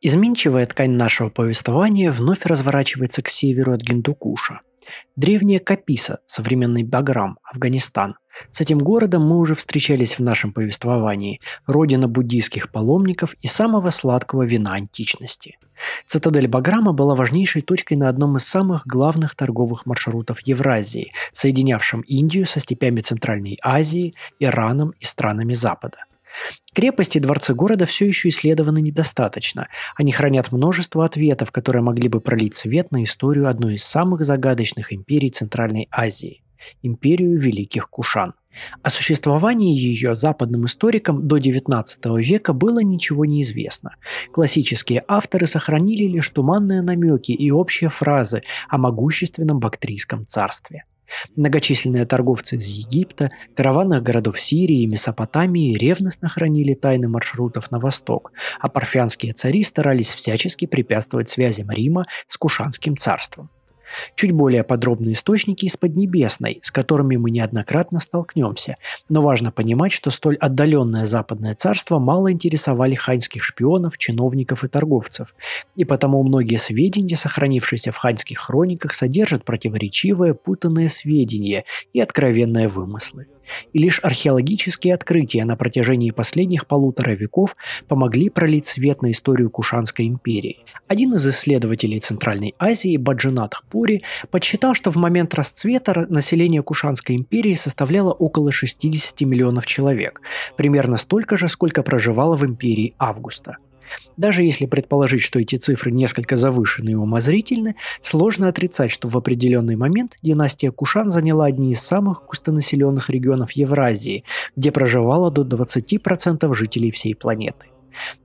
Изменчивая ткань нашего повествования вновь разворачивается к северу от Гиндукуша. Древняя Каписа, современный Баграм, Афганистан. С этим городом мы уже встречались в нашем повествовании, родина буддийских паломников и самого сладкого вина античности. Цитадель Баграма была важнейшей точкой на одном из самых главных торговых маршрутов Евразии, соединявшем Индию со степями Центральной Азии, Ираном и странами Запада. Крепости и дворцы города все еще исследованы недостаточно. Они хранят множество ответов, которые могли бы пролить свет на историю одной из самых загадочных империй Центральной Азии – империю Великих Кушан. О существовании ее западным историкам до XIX века было ничего не известно. Классические авторы сохранили лишь туманные намеки и общие фразы о могущественном Бактрийском царстве. Многочисленные торговцы из Египта, караванных городов Сирии и Месопотамии ревностно хранили тайны маршрутов на восток, а парфянские цари старались всячески препятствовать связям Рима с Кушанским царством. Чуть более подробные источники из Поднебесной, с которыми мы неоднократно столкнемся, но важно понимать, что столь отдаленное западное царство мало интересовали ханьских шпионов, чиновников и торговцев, и потому многие сведения, сохранившиеся в ханьских хрониках, содержат противоречивые, путанные сведения и откровенные вымыслы и лишь археологические открытия на протяжении последних полутора веков помогли пролить свет на историю Кушанской империи. Один из исследователей Центральной Азии, Баджинат Хпури, подсчитал, что в момент расцвета население Кушанской империи составляло около 60 миллионов человек, примерно столько же, сколько проживало в империи Августа – даже если предположить, что эти цифры несколько завышены и умозрительны, сложно отрицать, что в определенный момент династия Кушан заняла одни из самых густонаселенных регионов Евразии, где проживало до 20% жителей всей планеты.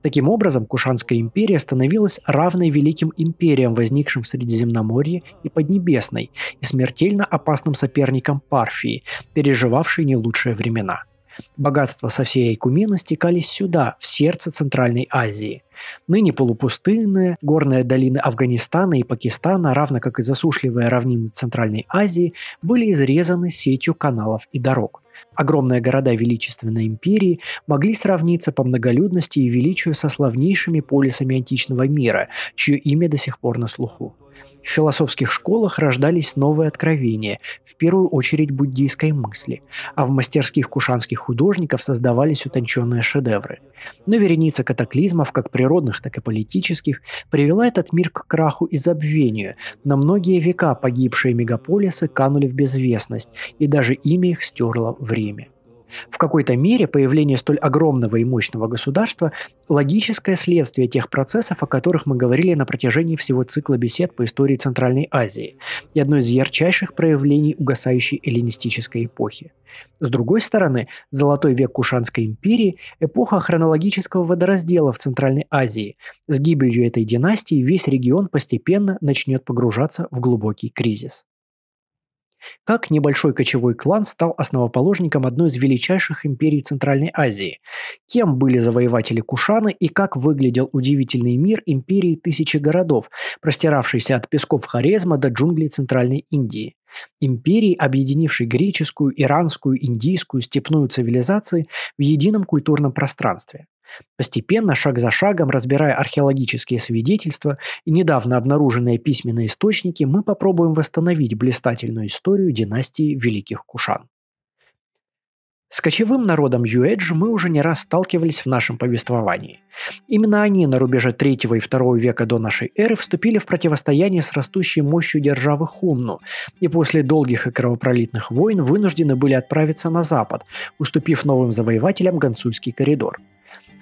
Таким образом, Кушанская империя становилась равной великим империям, возникшим в Средиземноморье и Поднебесной, и смертельно опасным соперником Парфии, переживавшей не лучшие времена – Богатства со всей Айкумены стекались сюда, в сердце Центральной Азии. Ныне полупустынные горные долины Афганистана и Пакистана, равно как и засушливые равнины Центральной Азии, были изрезаны сетью каналов и дорог. Огромные города Величественной империи могли сравниться по многолюдности и величию со славнейшими полисами античного мира, чье имя до сих пор на слуху. В философских школах рождались новые откровения, в первую очередь буддийской мысли, а в мастерских кушанских художников создавались утонченные шедевры. Но вереница катаклизмов, как природных, так и политических, привела этот мир к краху и забвению. На многие века погибшие мегаполисы канули в безвестность, и даже имя их стерло время. В какой-то мере появление столь огромного и мощного государства – логическое следствие тех процессов, о которых мы говорили на протяжении всего цикла бесед по истории Центральной Азии, и одно из ярчайших проявлений угасающей эллинистической эпохи. С другой стороны, золотой век Кушанской империи – эпоха хронологического водораздела в Центральной Азии. С гибелью этой династии весь регион постепенно начнет погружаться в глубокий кризис. Как небольшой кочевой клан стал основоположником одной из величайших империй Центральной Азии? Кем были завоеватели Кушаны и как выглядел удивительный мир империи тысячи городов, простиравшийся от песков Хорезма до джунглей Центральной Индии? Империи, объединившей греческую, иранскую, индийскую, степную цивилизации в едином культурном пространстве. Постепенно, шаг за шагом, разбирая археологические свидетельства и недавно обнаруженные письменные источники, мы попробуем восстановить блистательную историю династии Великих Кушан. С кочевым народом Юэдж мы уже не раз сталкивались в нашем повествовании. Именно они на рубеже 3 и 2 века до нашей эры вступили в противостояние с растущей мощью державы Хунну, и после долгих и кровопролитных войн вынуждены были отправиться на запад, уступив новым завоевателям Гансуйский коридор –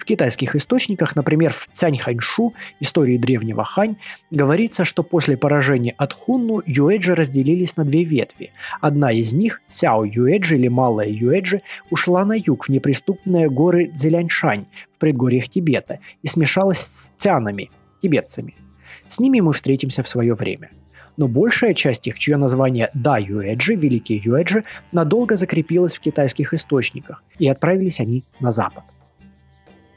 в китайских источниках, например, в Цяньханьшу, истории древнего Хань, говорится, что после поражения от Хунну юэджи разделились на две ветви. Одна из них, Сяо Юэджи или Малая Юэджи, ушла на юг в неприступные горы Цзиляньшань в предгорьях Тибета и смешалась с тянами, тибетцами. С ними мы встретимся в свое время но большая часть их, чье название Да Юэджи, Великие Юэджи, надолго закрепилась в китайских источниках, и отправились они на запад.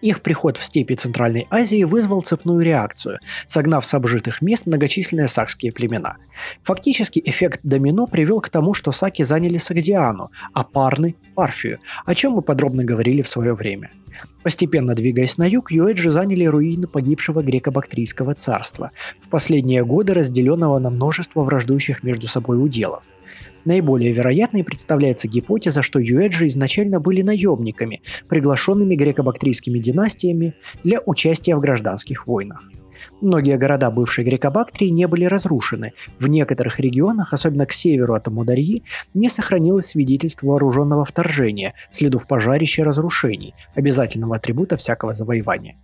Их приход в степи Центральной Азии вызвал цепную реакцию, согнав с обжитых мест многочисленные сакские племена. Фактически эффект домино привел к тому, что саки заняли Сагдиану, а парны – Парфию, о чем мы подробно говорили в свое время. Постепенно двигаясь на юг, юэджи заняли руины погибшего греко-бактрийского царства, в последние годы разделенного на множество враждующих между собой уделов. Наиболее вероятной представляется гипотеза, что юэджи изначально были наемниками, приглашенными греко-бактрийскими династиями для участия в гражданских войнах. Многие города бывшей Греко-Бактрии не были разрушены. В некоторых регионах, особенно к северу от Амударьи, не сохранилось свидетельств вооруженного вторжения, следов пожарища и разрушений, обязательного атрибута всякого завоевания.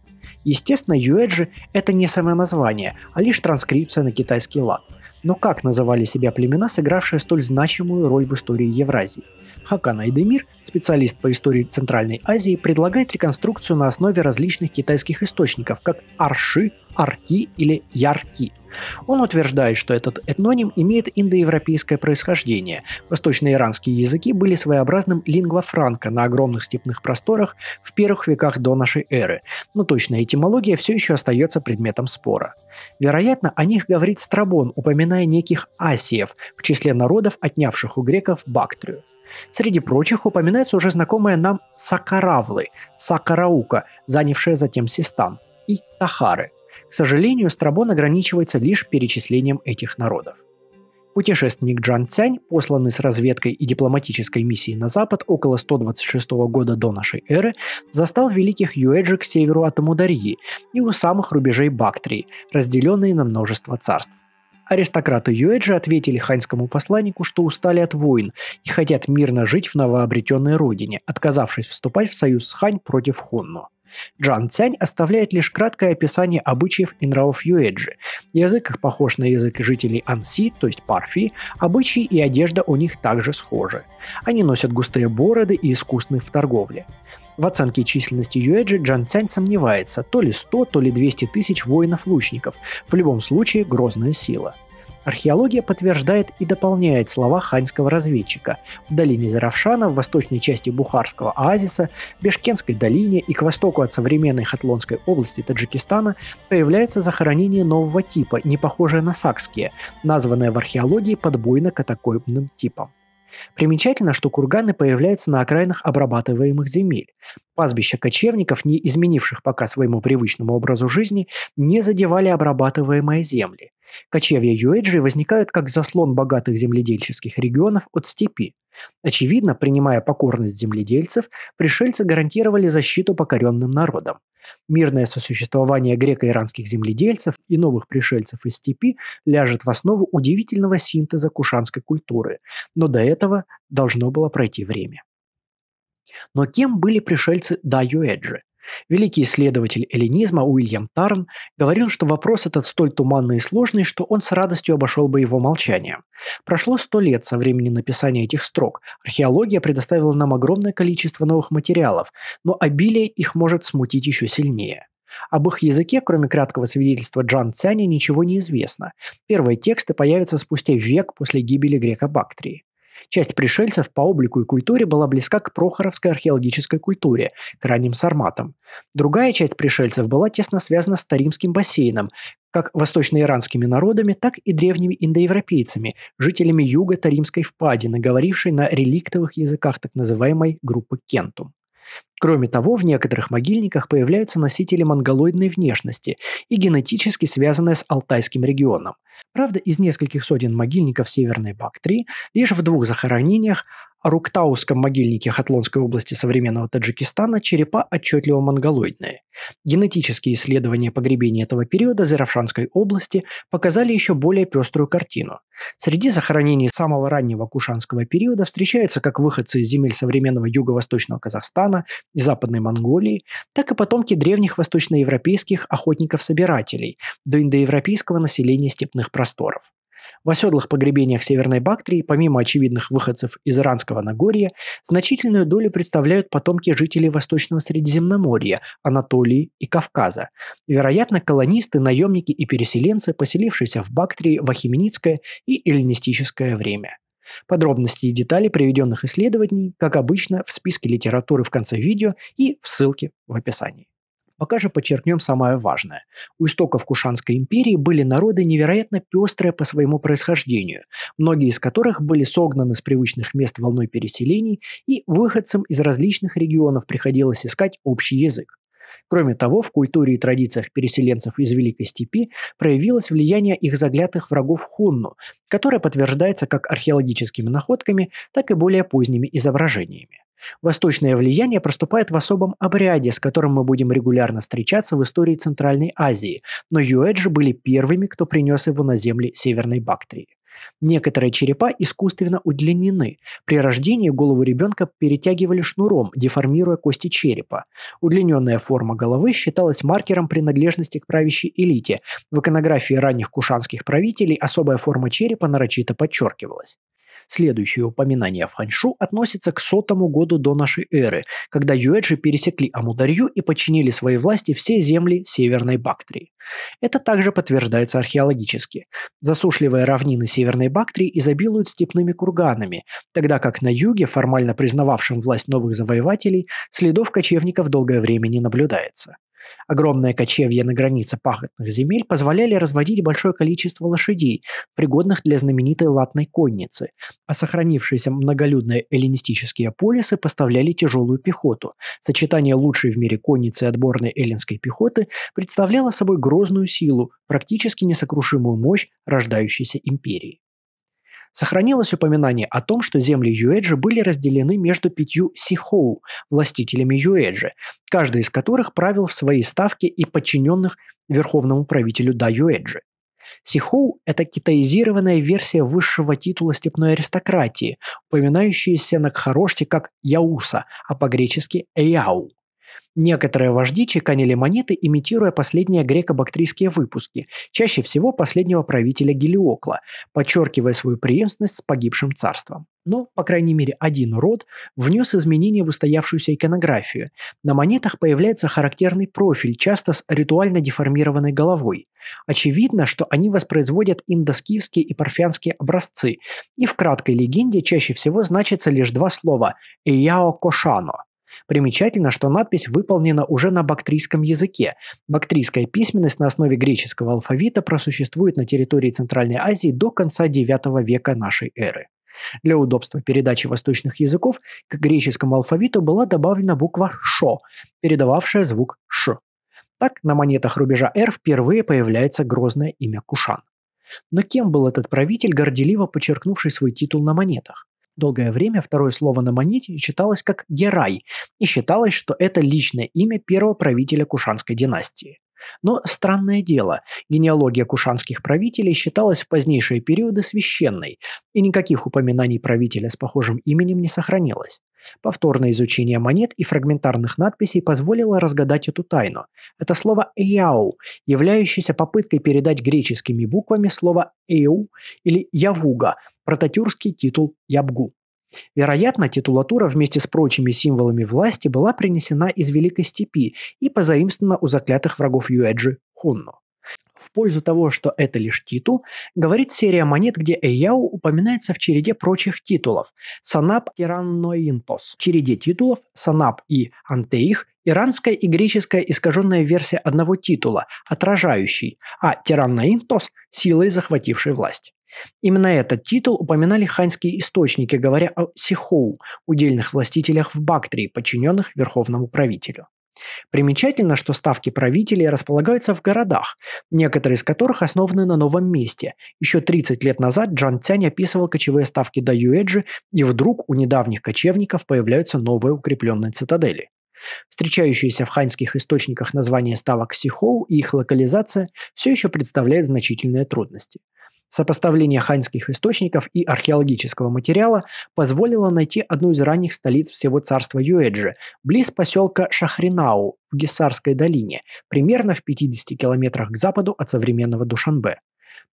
Естественно, юэджи – это не самое название, а лишь транскрипция на китайский лад – но как называли себя племена, сыгравшие столь значимую роль в истории Евразии? Хакан Айдемир, специалист по истории Центральной Азии, предлагает реконструкцию на основе различных китайских источников, как арши, арки или ярки. Он утверждает, что этот этноним имеет индоевропейское происхождение. Восточноиранские языки были своеобразным лингва франка на огромных степных просторах в первых веках до нашей эры, но точная этимология все еще остается предметом спора. Вероятно, о них говорит Страбон, упоминая неких асиев в числе народов, отнявших у греков Бактрию. Среди прочих упоминается уже знакомая нам Сакаравлы, Сакараука, занявшая затем Систан, и Тахары. К сожалению, Страбон ограничивается лишь перечислением этих народов. Путешественник Джан Цянь, посланный с разведкой и дипломатической миссией на запад около 126 года до нашей эры, застал великих юэджи к северу от Амударьи и у самых рубежей Бактрии, разделенные на множество царств. Аристократы Юэджи ответили ханьскому посланнику, что устали от войн и хотят мирно жить в новообретенной родине, отказавшись вступать в союз с Хань против Хунну. Джан Цянь оставляет лишь краткое описание обычаев и нравов Юэджи. Язык их похож на язык жителей Анси, то есть Парфии, обычаи и одежда у них также схожи. Они носят густые бороды и искусны в торговле. В оценке численности Юэджи Джан Цянь сомневается, то ли 100, то ли 200 тысяч воинов-лучников, в любом случае грозная сила. Археология подтверждает и дополняет слова ханьского разведчика. В долине Заравшана, в восточной части Бухарского оазиса, Бешкенской долине и к востоку от современной Хатлонской области Таджикистана появляется захоронение нового типа, не похожее на сакские, названное в археологии подбойно-катакомбным типом. Примечательно, что курганы появляются на окраинах обрабатываемых земель. Пастбища кочевников, не изменивших пока своему привычному образу жизни, не задевали обрабатываемые земли. Кочевья Юэджи возникают как заслон богатых земледельческих регионов от степи. Очевидно, принимая покорность земледельцев, пришельцы гарантировали защиту покоренным народам. Мирное сосуществование греко-иранских земледельцев и новых пришельцев из степи ляжет в основу удивительного синтеза кушанской культуры, но до этого должно было пройти время. Но кем были пришельцы до Юэджи? Великий исследователь эллинизма Уильям Тарн говорил, что вопрос этот столь туманный и сложный, что он с радостью обошел бы его молчанием. Прошло сто лет со времени написания этих строк. Археология предоставила нам огромное количество новых материалов, но обилие их может смутить еще сильнее. Об их языке, кроме краткого свидетельства Джан Цяня, ничего не известно. Первые тексты появятся спустя век после гибели греко-бактрии. Часть пришельцев по облику и культуре была близка к прохоровской археологической культуре, к ранним сарматам. Другая часть пришельцев была тесно связана с Таримским бассейном, как восточноиранскими народами, так и древними индоевропейцами, жителями юга Таримской впадины, говорившей на реликтовых языках так называемой группы Кентум. Кроме того, в некоторых могильниках появляются носители монголоидной внешности и генетически связанные с Алтайским регионом. Правда, из нескольких сотен могильников Северной Бактрии лишь в двух захоронениях Руктауском могильнике Хатлонской области современного Таджикистана черепа отчетливо монголоидные. Генетические исследования погребения этого периода Заравшанской области показали еще более пеструю картину. Среди захоронений самого раннего кушанского периода встречаются как выходцы из земель современного юго-восточного Казахстана и Западной Монголии, так и потомки древних восточноевропейских охотников-собирателей до индоевропейского населения степных просторов. В оседлых погребениях Северной Бактрии, помимо очевидных выходцев из Иранского Нагорья, значительную долю представляют потомки жителей Восточного Средиземноморья, Анатолии и Кавказа. Вероятно, колонисты, наемники и переселенцы, поселившиеся в Бактрии в ахименитское и эллинистическое время. Подробности и детали приведенных исследований, как обычно, в списке литературы в конце видео и в ссылке в описании. Пока же подчеркнем самое важное. У истоков Кушанской империи были народы невероятно пестрые по своему происхождению, многие из которых были согнаны с привычных мест волной переселений, и выходцам из различных регионов приходилось искать общий язык. Кроме того, в культуре и традициях переселенцев из Великой Степи проявилось влияние их заглятых врагов Хунну, которое подтверждается как археологическими находками, так и более поздними изображениями. Восточное влияние проступает в особом обряде, с которым мы будем регулярно встречаться в истории Центральной Азии, но юэджи были первыми, кто принес его на земли Северной Бактрии. Некоторые черепа искусственно удлинены. При рождении голову ребенка перетягивали шнуром, деформируя кости черепа. Удлиненная форма головы считалась маркером принадлежности к правящей элите. В иконографии ранних кушанских правителей особая форма черепа нарочито подчеркивалась. Следующее упоминание в Ханьшу относится к сотому году до нашей эры, когда юэджи пересекли Амударью и подчинили своей власти все земли Северной Бактрии. Это также подтверждается археологически. Засушливые равнины Северной Бактрии изобилуют степными курганами, тогда как на юге, формально признававшем власть новых завоевателей, следов кочевников долгое время не наблюдается. Огромное кочевье на границе пахотных земель позволяли разводить большое количество лошадей, пригодных для знаменитой латной конницы, а сохранившиеся многолюдные эллинистические полисы поставляли тяжелую пехоту. Сочетание лучшей в мире конницы и отборной эллинской пехоты представляло собой грозную силу, практически несокрушимую мощь рождающейся империи. Сохранилось упоминание о том, что земли Юэджи были разделены между пятью сихоу, властителями Юэджи, каждый из которых правил в своей ставке и подчиненных верховному правителю Да Юэджи. Сихоу – это китаизированная версия высшего титула степной аристократии, упоминающаяся на Кхароште как Яуса, а по-гречески Эяу. Некоторые вожди чеканили монеты, имитируя последние греко-бактрийские выпуски, чаще всего последнего правителя Гелиокла, подчеркивая свою преемственность с погибшим царством. Но, по крайней мере, один род внес изменения в устоявшуюся иконографию. На монетах появляется характерный профиль, часто с ритуально деформированной головой. Очевидно, что они воспроизводят индоскифские и парфянские образцы, и в краткой легенде чаще всего значится лишь два слова «эяо кошано», Примечательно, что надпись выполнена уже на бактрийском языке. Бактрийская письменность на основе греческого алфавита просуществует на территории Центральной Азии до конца IX века нашей эры. Для удобства передачи восточных языков к греческому алфавиту была добавлена буква «шо», передававшая звук «ш». Так, на монетах рубежа R впервые появляется грозное имя Кушан. Но кем был этот правитель, горделиво подчеркнувший свой титул на монетах? Долгое время второе слово на монете читалось как «Герай», и считалось, что это личное имя первого правителя Кушанской династии. Но странное дело, генеалогия кушанских правителей считалась в позднейшие периоды священной, и никаких упоминаний правителя с похожим именем не сохранилось. Повторное изучение монет и фрагментарных надписей позволило разгадать эту тайну. Это слово «эяу», являющееся попыткой передать греческими буквами слово «эу» или «явуга», прототюркский титул «ябгу». Вероятно, титулатура вместе с прочими символами власти была принесена из Великой Степи и позаимствована у заклятых врагов Юэджи – Хунну. В пользу того, что это лишь титул, говорит серия монет, где Эяу упоминается в череде прочих титулов. Санап Тиранноинтос. В череде титулов Санап и Антеих иранская и греческая искаженная версия одного титула, отражающий, а Тиранноинтос – силой захватившей власть. Именно этот титул упоминали ханьские источники, говоря о Сихоу, удельных властителях в Бактрии, подчиненных верховному правителю. Примечательно, что ставки правителей располагаются в городах, некоторые из которых основаны на новом месте. Еще 30 лет назад Джан Цянь описывал кочевые ставки до Юэджи, и вдруг у недавних кочевников появляются новые укрепленные цитадели. Встречающиеся в ханьских источниках название ставок Сихоу и их локализация все еще представляет значительные трудности. Сопоставление ханьских источников и археологического материала позволило найти одну из ранних столиц всего царства Юэджи, близ поселка Шахринау в Гессарской долине, примерно в 50 километрах к западу от современного Душанбе.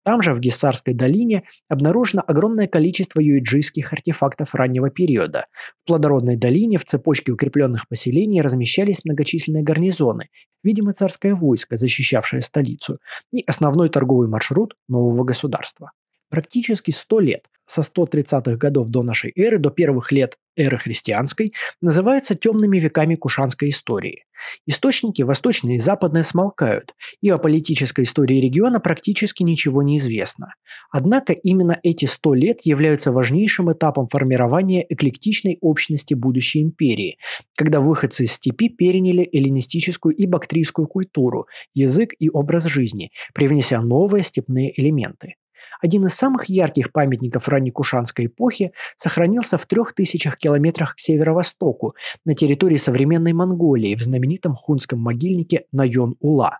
Там же, в Гессарской долине, обнаружено огромное количество юиджийских артефактов раннего периода. В плодородной долине в цепочке укрепленных поселений размещались многочисленные гарнизоны, видимо, царское войско, защищавшее столицу, и основной торговый маршрут нового государства. Практически 100 лет, со 130-х годов до нашей эры до первых лет эры христианской называются темными веками кушанской истории. Источники восточные и западные смолкают, и о политической истории региона практически ничего не известно. Однако именно эти сто лет являются важнейшим этапом формирования эклектичной общности будущей империи, когда выходцы из степи переняли эллинистическую и бактрийскую культуру, язык и образ жизни, привнеся новые степные элементы. Один из самых ярких памятников раннекушанской эпохи сохранился в трех тысячах километрах к северо-востоку на территории современной Монголии в знаменитом хунском могильнике Найон-Ула.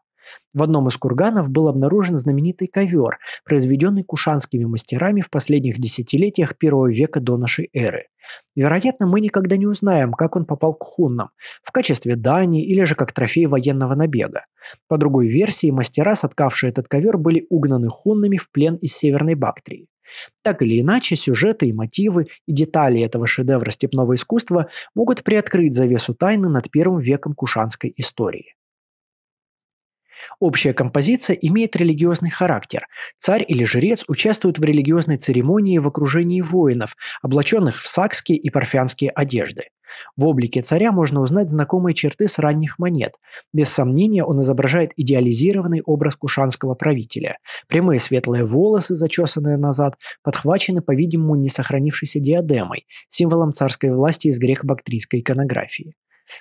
В одном из курганов был обнаружен знаменитый ковер, произведенный кушанскими мастерами в последних десятилетиях первого века до нашей эры. Вероятно, мы никогда не узнаем, как он попал к хуннам, в качестве дани или же как трофей военного набега. По другой версии, мастера, соткавшие этот ковер, были угнаны хуннами в плен из Северной Бактрии. Так или иначе, сюжеты и мотивы и детали этого шедевра степного искусства могут приоткрыть завесу тайны над первым веком кушанской истории. Общая композиция имеет религиозный характер. Царь или жрец участвуют в религиозной церемонии в окружении воинов, облаченных в сакские и парфянские одежды. В облике царя можно узнать знакомые черты с ранних монет. Без сомнения, он изображает идеализированный образ кушанского правителя. Прямые светлые волосы, зачесанные назад, подхвачены, по-видимому, не сохранившейся диадемой, символом царской власти из греко-бактрийской иконографии.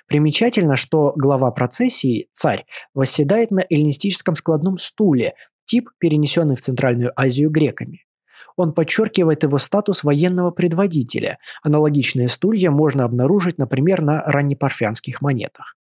Примечательно, что глава процессии, царь, восседает на эллинистическом складном стуле, тип, перенесенный в Центральную Азию греками. Он подчеркивает его статус военного предводителя. Аналогичные стулья можно обнаружить, например, на раннепарфянских монетах.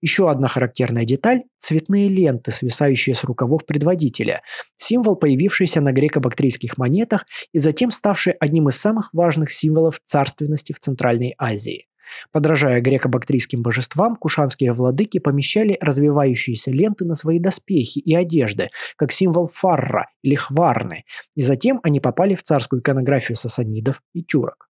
Еще одна характерная деталь – цветные ленты, свисающие с рукавов предводителя, символ, появившийся на греко-бактрийских монетах и затем ставший одним из самых важных символов царственности в Центральной Азии. Подражая греко-бактрийским божествам, кушанские владыки помещали развивающиеся ленты на свои доспехи и одежды, как символ фарра или хварны, и затем они попали в царскую иконографию сасанидов и тюрок.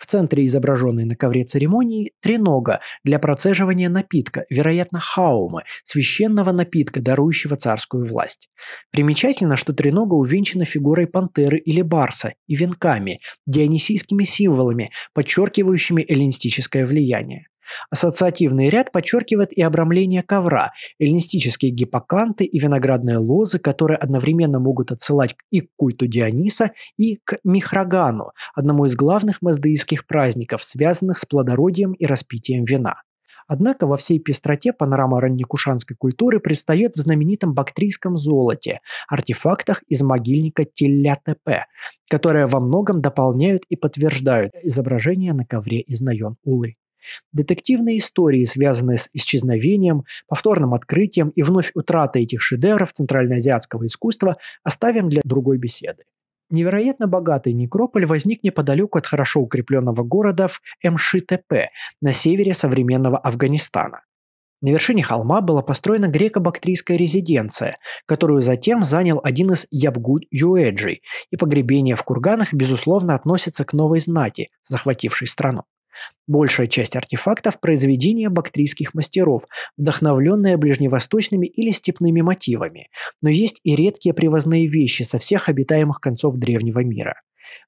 В центре изображенной на ковре церемонии тренога для процеживания напитка, вероятно, хаумы, священного напитка, дарующего царскую власть. Примечательно, что тренога увенчана фигурой пантеры или барса и венками, дионисийскими символами, подчеркивающими эллинистическое влияние. Ассоциативный ряд подчеркивает и обрамление ковра, эллинистические гиппоканты и виноградные лозы, которые одновременно могут отсылать и к культу Диониса, и к Михрагану, одному из главных маздеистских праздников, связанных с плодородием и распитием вина. Однако во всей пестроте панорама раннекушанской культуры предстает в знаменитом бактрийском золоте, артефактах из могильника Телля-ТП, которые во многом дополняют и подтверждают изображение на ковре из Найон-Улы. Детективные истории, связанные с исчезновением, повторным открытием и вновь утратой этих шедевров центральноазиатского искусства оставим для другой беседы. Невероятно богатый некрополь возник неподалеку от хорошо укрепленного города в МШТП на севере современного Афганистана. На вершине холма была построена греко-бактрийская резиденция, которую затем занял один из Ябгу-Юэджи, и погребение в курганах, безусловно, относится к новой знати, захватившей страну. Большая часть артефактов – произведения бактрийских мастеров, вдохновленные ближневосточными или степными мотивами, но есть и редкие привозные вещи со всех обитаемых концов древнего мира.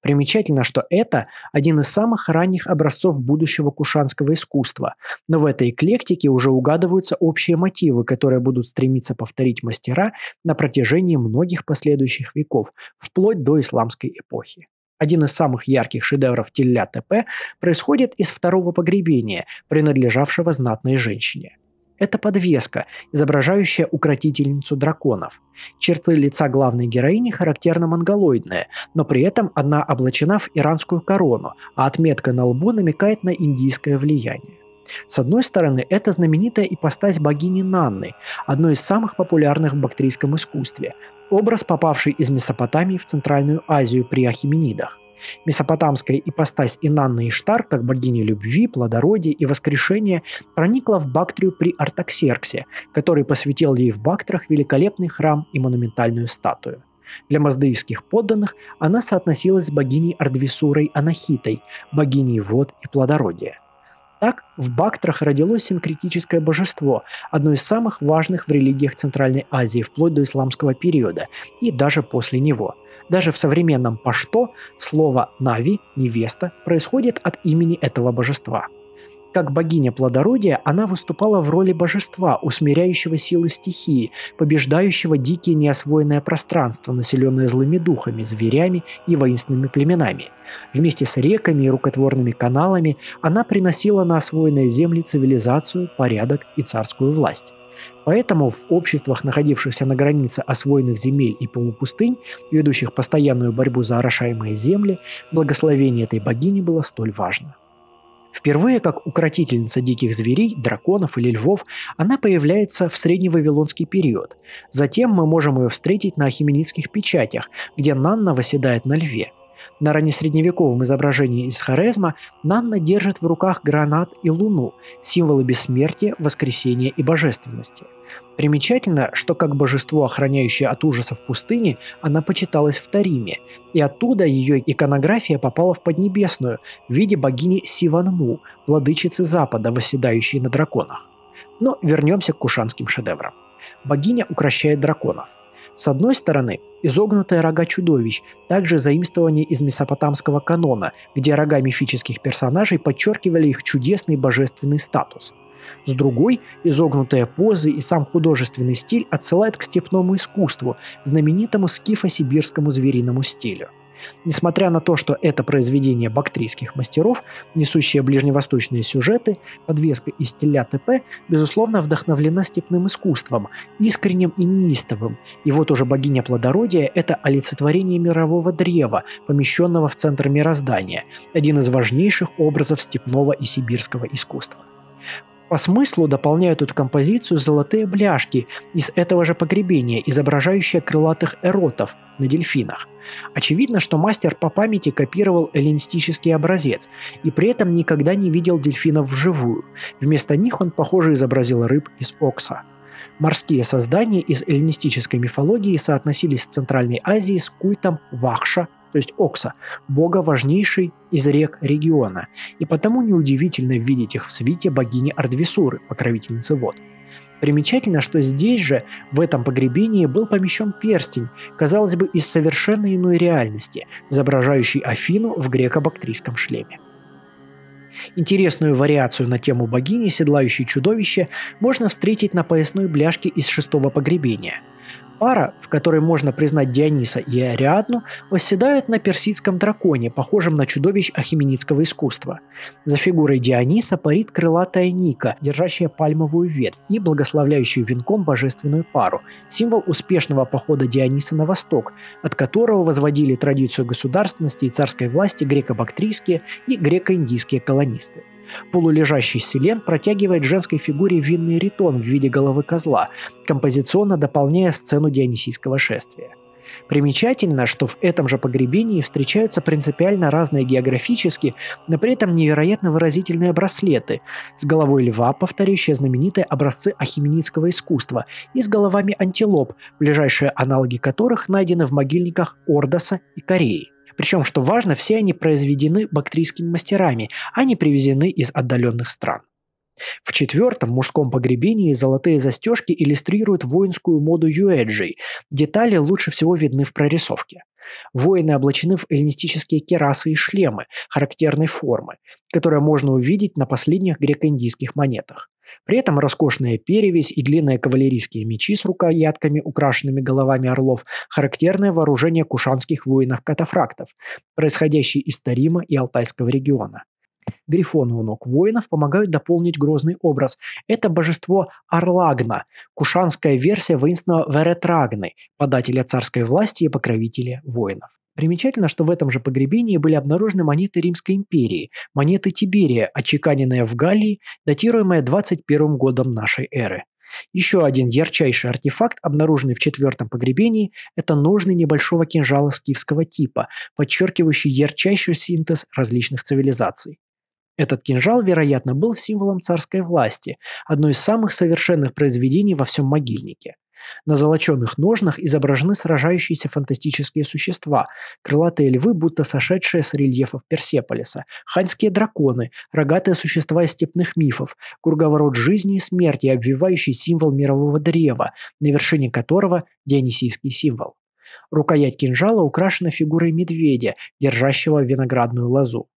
Примечательно, что это один из самых ранних образцов будущего кушанского искусства, но в этой эклектике уже угадываются общие мотивы, которые будут стремиться повторить мастера на протяжении многих последующих веков, вплоть до исламской эпохи один из самых ярких шедевров Телля ТП, происходит из второго погребения, принадлежавшего знатной женщине. Это подвеска, изображающая укротительницу драконов. Черты лица главной героини характерно монголоидные, но при этом она облачена в иранскую корону, а отметка на лбу намекает на индийское влияние. С одной стороны, это знаменитая ипостась богини Нанны, одной из самых популярных в бактрийском искусстве, образ, попавший из Месопотамии в Центральную Азию при Ахименидах. Месопотамская ипостась Инанны Иштар, как богиня любви, плодородия и воскрешения, проникла в Бактрию при Артаксерксе, который посвятил ей в Бактрах великолепный храм и монументальную статую. Для маздеистских подданных она соотносилась с богиней Ардвисурой Анахитой, богиней вод и плодородия. Так, в Бактрах родилось синкретическое божество, одно из самых важных в религиях Центральной Азии вплоть до исламского периода и даже после него. Даже в современном пашто слово «нави» – «невеста» происходит от имени этого божества – как богиня плодородия, она выступала в роли божества, усмиряющего силы стихии, побеждающего дикие неосвоенное пространство, населенное злыми духами, зверями и воинственными племенами. Вместе с реками и рукотворными каналами она приносила на освоенные земли цивилизацию, порядок и царскую власть. Поэтому в обществах, находившихся на границе освоенных земель и полупустынь, ведущих постоянную борьбу за орошаемые земли, благословение этой богини было столь важно. Впервые как укротительница диких зверей, драконов или львов, она появляется в средневавилонский период. Затем мы можем ее встретить на ахименидских печатях, где Нанна восседает на льве – на раннесредневековом изображении из Хорезма Нанна держит в руках гранат и луну, символы бессмертия, воскресения и божественности. Примечательно, что как божество, охраняющее от ужасов пустыни, она почиталась в Тариме, и оттуда ее иконография попала в Поднебесную в виде богини Сиванму, владычицы Запада, восседающей на драконах. Но вернемся к кушанским шедеврам. Богиня укращает драконов – с одной стороны, изогнутые рога чудовищ, также заимствование из месопотамского канона, где рога мифических персонажей подчеркивали их чудесный божественный статус. С другой, изогнутые позы и сам художественный стиль отсылают к степному искусству, знаменитому скифо-сибирскому звериному стилю – Несмотря на то, что это произведение бактрийских мастеров, несущее ближневосточные сюжеты, подвеска из теля ТП, безусловно, вдохновлена степным искусством, искренним и неистовым. И вот уже богиня плодородия – это олицетворение мирового древа, помещенного в центр мироздания, один из важнейших образов степного и сибирского искусства. По смыслу дополняют эту композицию золотые бляшки из этого же погребения, изображающие крылатых эротов на дельфинах. Очевидно, что мастер по памяти копировал эллинистический образец и при этом никогда не видел дельфинов вживую. Вместо них он, похоже, изобразил рыб из окса. Морские создания из эллинистической мифологии соотносились в Центральной Азии с культом Вахша то есть Окса, бога важнейшей из рек региона, и потому неудивительно видеть их в свите богини Ардвисуры, покровительницы вод. Примечательно, что здесь же, в этом погребении, был помещен перстень, казалось бы, из совершенно иной реальности, изображающий Афину в греко-бактрийском шлеме. Интересную вариацию на тему богини, седлающей чудовище, можно встретить на поясной бляшке из шестого погребения – Пара, в которой можно признать Диониса и Ариадну, восседают на персидском драконе, похожем на чудовищ ахименидского искусства. За фигурой Диониса парит крылатая Ника, держащая пальмовую ветвь и благословляющую венком божественную пару, символ успешного похода Диониса на восток, от которого возводили традицию государственности и царской власти греко-бактрийские и греко-индийские колонисты. Полулежащий селен протягивает женской фигуре винный ритон в виде головы козла, композиционно дополняя сцену дионисийского шествия. Примечательно, что в этом же погребении встречаются принципиально разные географически, но при этом невероятно выразительные браслеты с головой льва, повторяющие знаменитые образцы ахименидского искусства, и с головами антилоп, ближайшие аналоги которых найдены в могильниках Ордоса и Кореи. Причем, что важно, все они произведены бактрийскими мастерами, а не привезены из отдаленных стран. В четвертом мужском погребении золотые застежки иллюстрируют воинскую моду юэджи. Детали лучше всего видны в прорисовке. Воины облачены в эллинистические керасы и шлемы характерной формы, которые можно увидеть на последних греко-индийских монетах. При этом роскошная перевесь и длинные кавалерийские мечи с рукоятками, украшенными головами орлов, характерное вооружение кушанских воинов-катафрактов, происходящие из Тарима и Алтайского региона. Грифоны у ног воинов помогают дополнить грозный образ. Это божество Арлагна, кушанская версия воинственного Веретрагны, подателя царской власти и покровителя воинов. Примечательно, что в этом же погребении были обнаружены монеты Римской империи, монеты Тиберия, отчеканенные в Галлии, датируемые 21 годом нашей эры. Еще один ярчайший артефакт, обнаруженный в четвертом погребении, это ножны небольшого кинжала скифского типа, подчеркивающий ярчайший синтез различных цивилизаций. Этот кинжал, вероятно, был символом царской власти, одно из самых совершенных произведений во всем могильнике. На золоченных ножнах изображены сражающиеся фантастические существа, крылатые львы, будто сошедшие с рельефов Персеполиса, ханьские драконы, рогатые существа из степных мифов, круговорот жизни и смерти, обвивающий символ мирового древа, на вершине которого дионисийский символ. Рукоять кинжала украшена фигурой медведя, держащего виноградную лозу.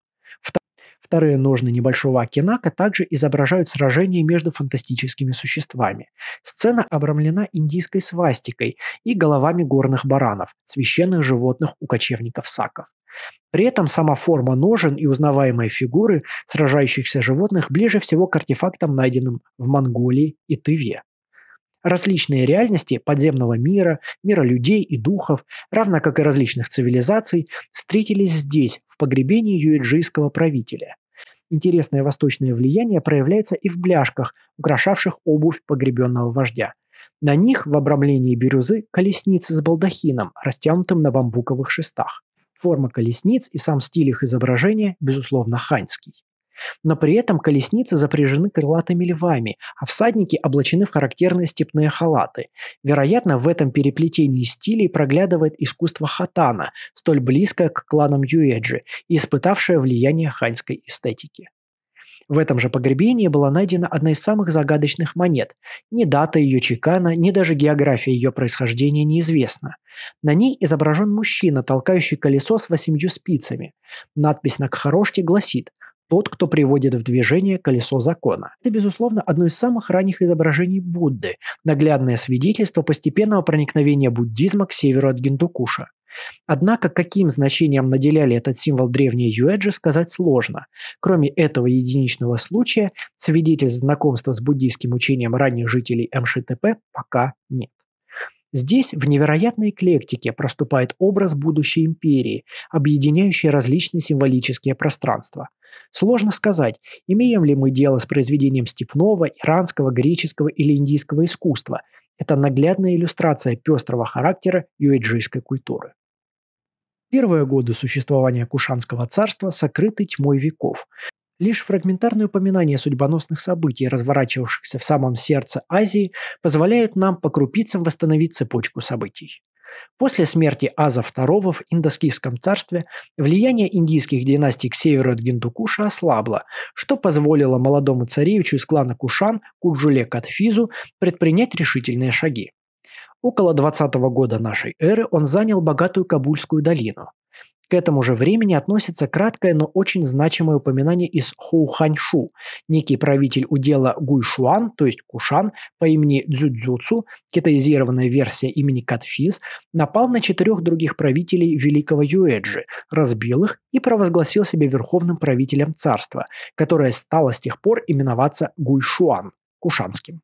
Вторые ножны небольшого окинака также изображают сражение между фантастическими существами. Сцена обрамлена индийской свастикой и головами горных баранов, священных животных у кочевников саков. При этом сама форма ножен и узнаваемые фигуры сражающихся животных ближе всего к артефактам, найденным в Монголии и Тыве. Различные реальности подземного мира, мира людей и духов, равно как и различных цивилизаций, встретились здесь, в погребении юэджийского правителя. Интересное восточное влияние проявляется и в бляшках, украшавших обувь погребенного вождя. На них в обрамлении бирюзы колесницы с балдахином, растянутым на бамбуковых шестах. Форма колесниц и сам стиль их изображения, безусловно, ханьский. Но при этом колесницы запряжены крылатыми львами, а всадники облачены в характерные степные халаты. Вероятно, в этом переплетении стилей проглядывает искусство хатана, столь близкое к кланам Юэджи и испытавшее влияние ханьской эстетики. В этом же погребении была найдена одна из самых загадочных монет. Ни дата ее чекана, ни даже география ее происхождения неизвестна. На ней изображен мужчина, толкающий колесо с восемью спицами. Надпись на кхароште гласит – тот, кто приводит в движение колесо закона. Это, безусловно, одно из самых ранних изображений Будды, наглядное свидетельство постепенного проникновения буддизма к северу от Гиндукуша. Однако, каким значением наделяли этот символ древние юэджи, сказать сложно. Кроме этого единичного случая, свидетельств знакомства с буддийским учением ранних жителей МШТП пока нет. Здесь в невероятной эклектике проступает образ будущей империи, объединяющей различные символические пространства. Сложно сказать, имеем ли мы дело с произведением степного, иранского, греческого или индийского искусства. Это наглядная иллюстрация пестрого характера юэджийской культуры. Первые годы существования Кушанского царства сокрыты тьмой веков. Лишь фрагментарное упоминание судьбоносных событий, разворачивавшихся в самом сердце Азии, позволяет нам по крупицам восстановить цепочку событий. После смерти Аза II в Индоскифском царстве влияние индийских династий к северу от Гиндукуша ослабло, что позволило молодому царевичу из клана Кушан Куджуле Катфизу предпринять решительные шаги. Около 20 года нашей эры он занял богатую Кабульскую долину. К этому же времени относится краткое, но очень значимое упоминание из Хоуханьшу. Некий правитель удела Гуйшуан, то есть Кушан, по имени Цзюцзюцу, китаизированная версия имени Катфиз, напал на четырех других правителей Великого Юэджи, разбил их и провозгласил себя верховным правителем царства, которое стало с тех пор именоваться Гуйшуан, Кушанским.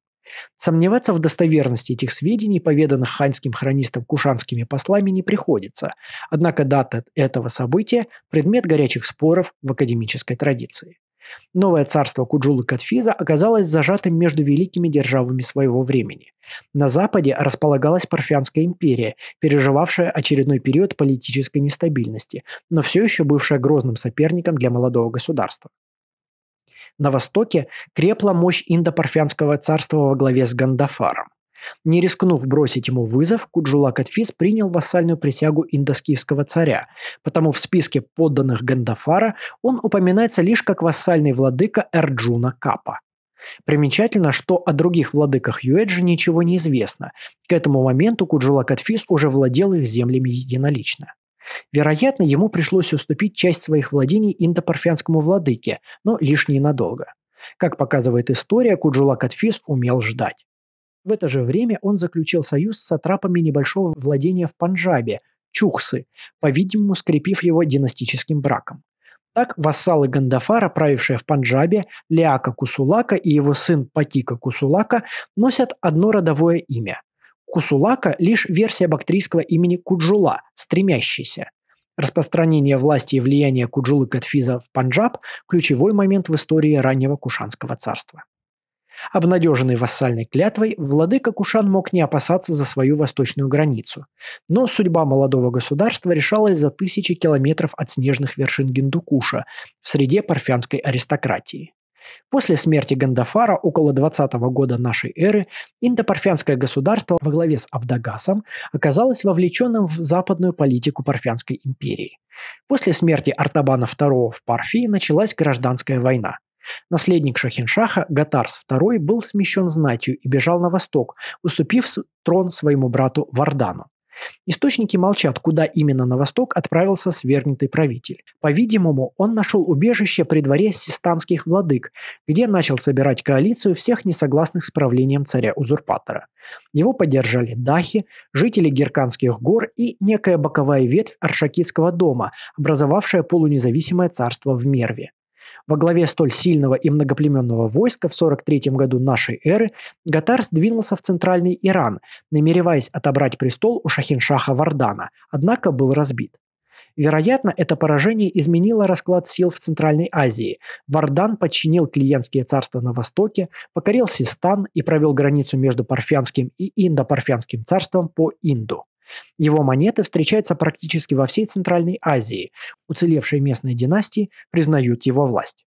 Сомневаться в достоверности этих сведений, поведанных ханьским хронистам кушанскими послами, не приходится, однако дата этого события – предмет горячих споров в академической традиции. Новое царство Куджулы Катфиза оказалось зажатым между великими державами своего времени. На западе располагалась Парфянская империя, переживавшая очередной период политической нестабильности, но все еще бывшая грозным соперником для молодого государства. На востоке крепла мощь индо-парфянского царства во главе с Гандафаром. Не рискнув бросить ему вызов, Куджула Катфис принял вассальную присягу индоскифского царя, потому в списке подданных Гандафара он упоминается лишь как вассальный владыка Эрджуна Капа. Примечательно, что о других владыках Юэджи ничего не известно. К этому моменту Куджула Катфис уже владел их землями единолично. Вероятно, ему пришлось уступить часть своих владений индопарфянскому владыке, но лишь ненадолго. Как показывает история, Куджула Катфис умел ждать. В это же время он заключил союз с сатрапами небольшого владения в Панджабе, Чухсы, по-видимому, скрепив его династическим браком. Так вассалы Гандафара, правившие в Панджабе, Лиака Кусулака и его сын Патика Кусулака, носят одно родовое имя Кусулака – лишь версия бактрийского имени Куджула, стремящийся. Распространение власти и влияния Куджулы Катфиза в Панджаб – ключевой момент в истории раннего Кушанского царства. Обнадеженный вассальной клятвой, владыка Кушан мог не опасаться за свою восточную границу. Но судьба молодого государства решалась за тысячи километров от снежных вершин Гиндукуша в среде парфянской аристократии. После смерти Гандафара около 20 года нашей эры индо-парфянское государство во главе с Абдагасом оказалось вовлеченным в западную политику Парфянской империи. После смерти Артабана II в Парфии началась гражданская война. Наследник Шахиншаха, Гатарс II, был смещен знатью и бежал на восток, уступив трон своему брату Вардану. Источники молчат, куда именно на восток отправился свергнутый правитель. По-видимому, он нашел убежище при дворе систанских владык, где начал собирать коалицию всех несогласных с правлением царя-узурпатора. Его поддержали дахи, жители Герканских гор и некая боковая ветвь Аршакитского дома, образовавшая полунезависимое царство в Мерве. Во главе столь сильного и многоплеменного войска в 43 году нашей эры Гатар сдвинулся в центральный Иран, намереваясь отобрать престол у Шахиншаха Вардана, однако был разбит. Вероятно, это поражение изменило расклад сил в Центральной Азии. Вардан подчинил клиентские царства на востоке, покорил Систан и провел границу между Парфянским и Индо-Парфянским царством по Инду. Его монеты встречаются практически во всей Центральной Азии. Уцелевшие местные династии признают его власть.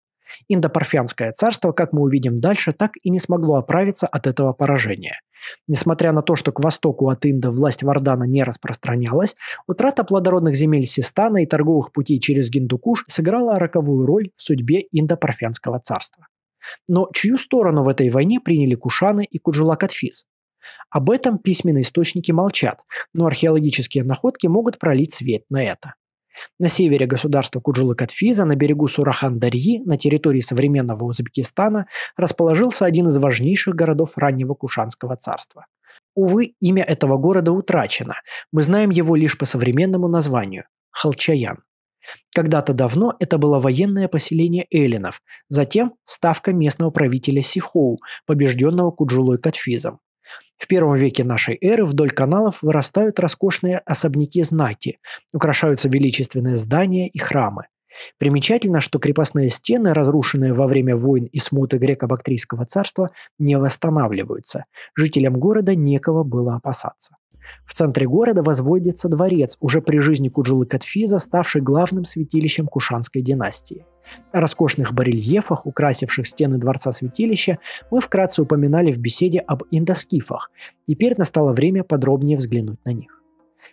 Индо-Парфянское царство, как мы увидим дальше, так и не смогло оправиться от этого поражения. Несмотря на то, что к востоку от Инда власть Вардана не распространялась, утрата плодородных земель Систана и торговых путей через Гиндукуш сыграла роковую роль в судьбе Индо-Парфянского царства. Но чью сторону в этой войне приняли Кушаны и Куджула-Катфис? Об этом письменные источники молчат, но археологические находки могут пролить свет на это. На севере государства Куджулы-Катфиза, на берегу Сурахан-Дарьи, на территории современного Узбекистана, расположился один из важнейших городов раннего Кушанского царства. Увы, имя этого города утрачено. Мы знаем его лишь по современному названию – Халчаян. Когда-то давно это было военное поселение эллинов, затем ставка местного правителя Сихоу, побежденного Куджулой Катфизом. В первом веке нашей эры вдоль каналов вырастают роскошные особняки знати, украшаются величественные здания и храмы. Примечательно, что крепостные стены, разрушенные во время войн и смуты греко-бактрийского царства, не восстанавливаются. Жителям города некого было опасаться. В центре города возводится дворец, уже при жизни Куджулы Катфиза, ставший главным святилищем Кушанской династии. О роскошных барельефах, украсивших стены дворца святилища, мы вкратце упоминали в беседе об индоскифах. Теперь настало время подробнее взглянуть на них.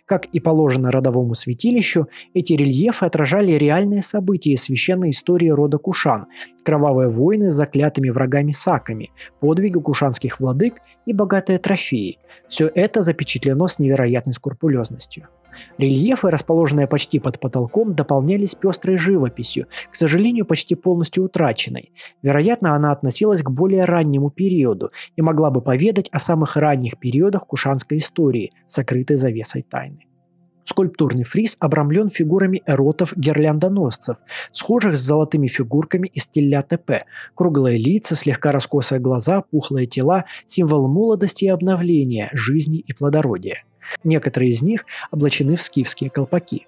Как и положено родовому святилищу, эти рельефы отражали реальные события из священной истории рода Кушан, кровавые войны с заклятыми врагами Саками, подвиги кушанских владык и богатые трофеи. Все это запечатлено с невероятной скрупулезностью. Рельефы, расположенные почти под потолком, дополнялись пестрой живописью, к сожалению, почти полностью утраченной. Вероятно, она относилась к более раннему периоду и могла бы поведать о самых ранних периодах кушанской истории, сокрытой завесой тайны. Скульптурный фриз обрамлен фигурами эротов-гирляндоносцев, схожих с золотыми фигурками из стиля ТП. Круглые лица, слегка раскосые глаза, пухлые тела – символ молодости и обновления, жизни и плодородия. Некоторые из них облачены в скифские колпаки.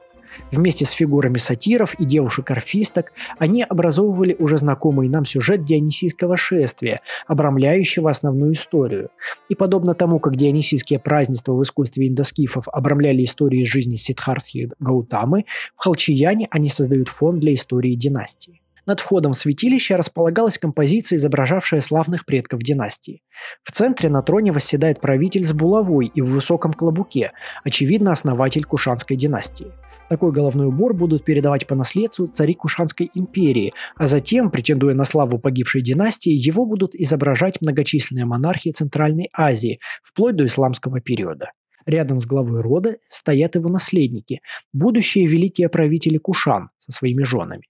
Вместе с фигурами сатиров и девушек-орфисток они образовывали уже знакомый нам сюжет дионисийского шествия, обрамляющего основную историю. И подобно тому, как дионисийские празднества в искусстве индоскифов обрамляли истории жизни Сиддхартхи Гаутамы, в Халчияне они создают фон для истории династии. Над входом в святилище располагалась композиция, изображавшая славных предков династии. В центре на троне восседает правитель с булавой и в высоком клобуке, очевидно основатель Кушанской династии. Такой головной убор будут передавать по наследству цари Кушанской империи, а затем, претендуя на славу погибшей династии, его будут изображать многочисленные монархии Центральной Азии, вплоть до исламского периода. Рядом с главой рода стоят его наследники, будущие великие правители Кушан со своими женами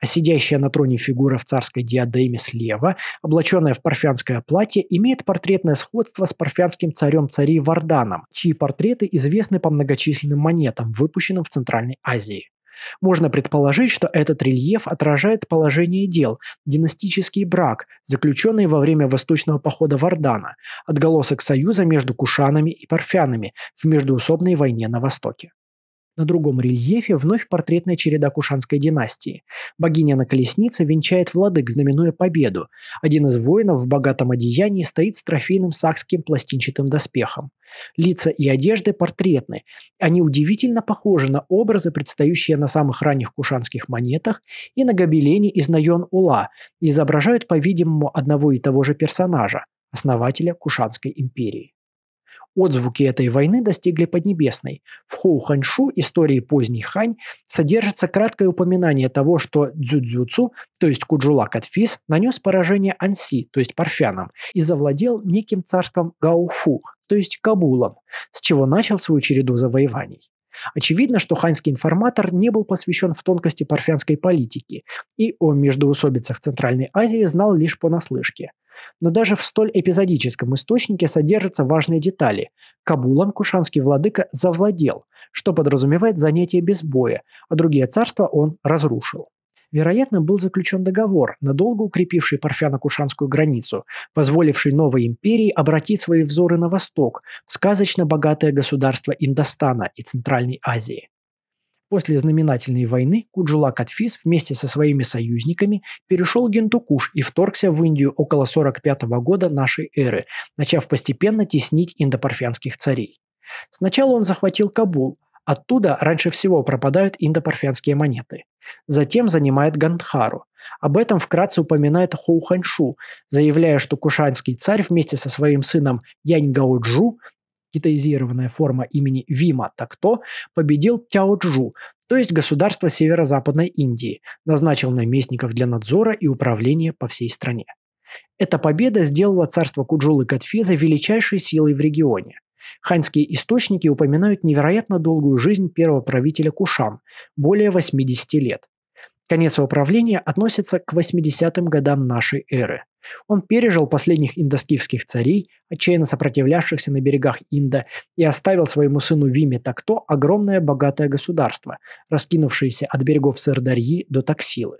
а сидящая на троне фигура в царской диадеме слева, облаченная в парфянское платье, имеет портретное сходство с парфянским царем царей Варданом, чьи портреты известны по многочисленным монетам, выпущенным в Центральной Азии. Можно предположить, что этот рельеф отражает положение дел, династический брак, заключенный во время восточного похода Вардана, отголосок союза между кушанами и парфянами в междуусобной войне на Востоке. На другом рельефе вновь портретная череда Кушанской династии. Богиня на колеснице венчает владык, знаменуя победу. Один из воинов в богатом одеянии стоит с трофейным сакским пластинчатым доспехом. Лица и одежды портретны. Они удивительно похожи на образы, предстающие на самых ранних кушанских монетах и на гобелене из Найон-Ула, изображают, по-видимому, одного и того же персонажа, основателя Кушанской империи. Отзвуки этой войны достигли Поднебесной. В Хоу-Ханьшу истории поздней Хань содержится краткое упоминание того, что Цзюцзюцу, то есть Куджула Катфис, нанес поражение Анси, то есть парфянам, и завладел неким царством Гауфу, то есть Кабулом, с чего начал свою череду завоеваний. Очевидно, что ханьский информатор не был посвящен в тонкости парфянской политики и о междоусобицах Центральной Азии знал лишь понаслышке. Но даже в столь эпизодическом источнике содержатся важные детали. Кабулом кушанский владыка завладел, что подразумевает занятие без боя, а другие царства он разрушил. Вероятно, был заключен договор, надолго укрепивший парфяно-кушанскую границу, позволивший новой империи обратить свои взоры на восток, в сказочно богатое государство Индостана и Центральной Азии. После знаменательной войны Куджула Катфис вместе со своими союзниками перешел Гентукуш и вторгся в Индию около 45 года нашей эры, начав постепенно теснить индопарфянских царей. Сначала он захватил Кабул, оттуда раньше всего пропадают индопарфянские монеты. Затем занимает Гандхару. Об этом вкратце упоминает Хоу Ханьшу, заявляя, что кушанский царь вместе со своим сыном Янь Гаоджу китаизированная форма имени Вима Такто, победил Тяоджу, то есть государство северо-западной Индии, назначил наместников для надзора и управления по всей стране. Эта победа сделала царство Куджулы Катфиза величайшей силой в регионе. Ханьские источники упоминают невероятно долгую жизнь первого правителя Кушан – более 80 лет. Конец его правления относится к 80-м годам нашей эры. Он пережил последних индоскифских царей, отчаянно сопротивлявшихся на берегах Инда, и оставил своему сыну Виме Такто огромное богатое государство, раскинувшееся от берегов Сырдарьи до Таксилы.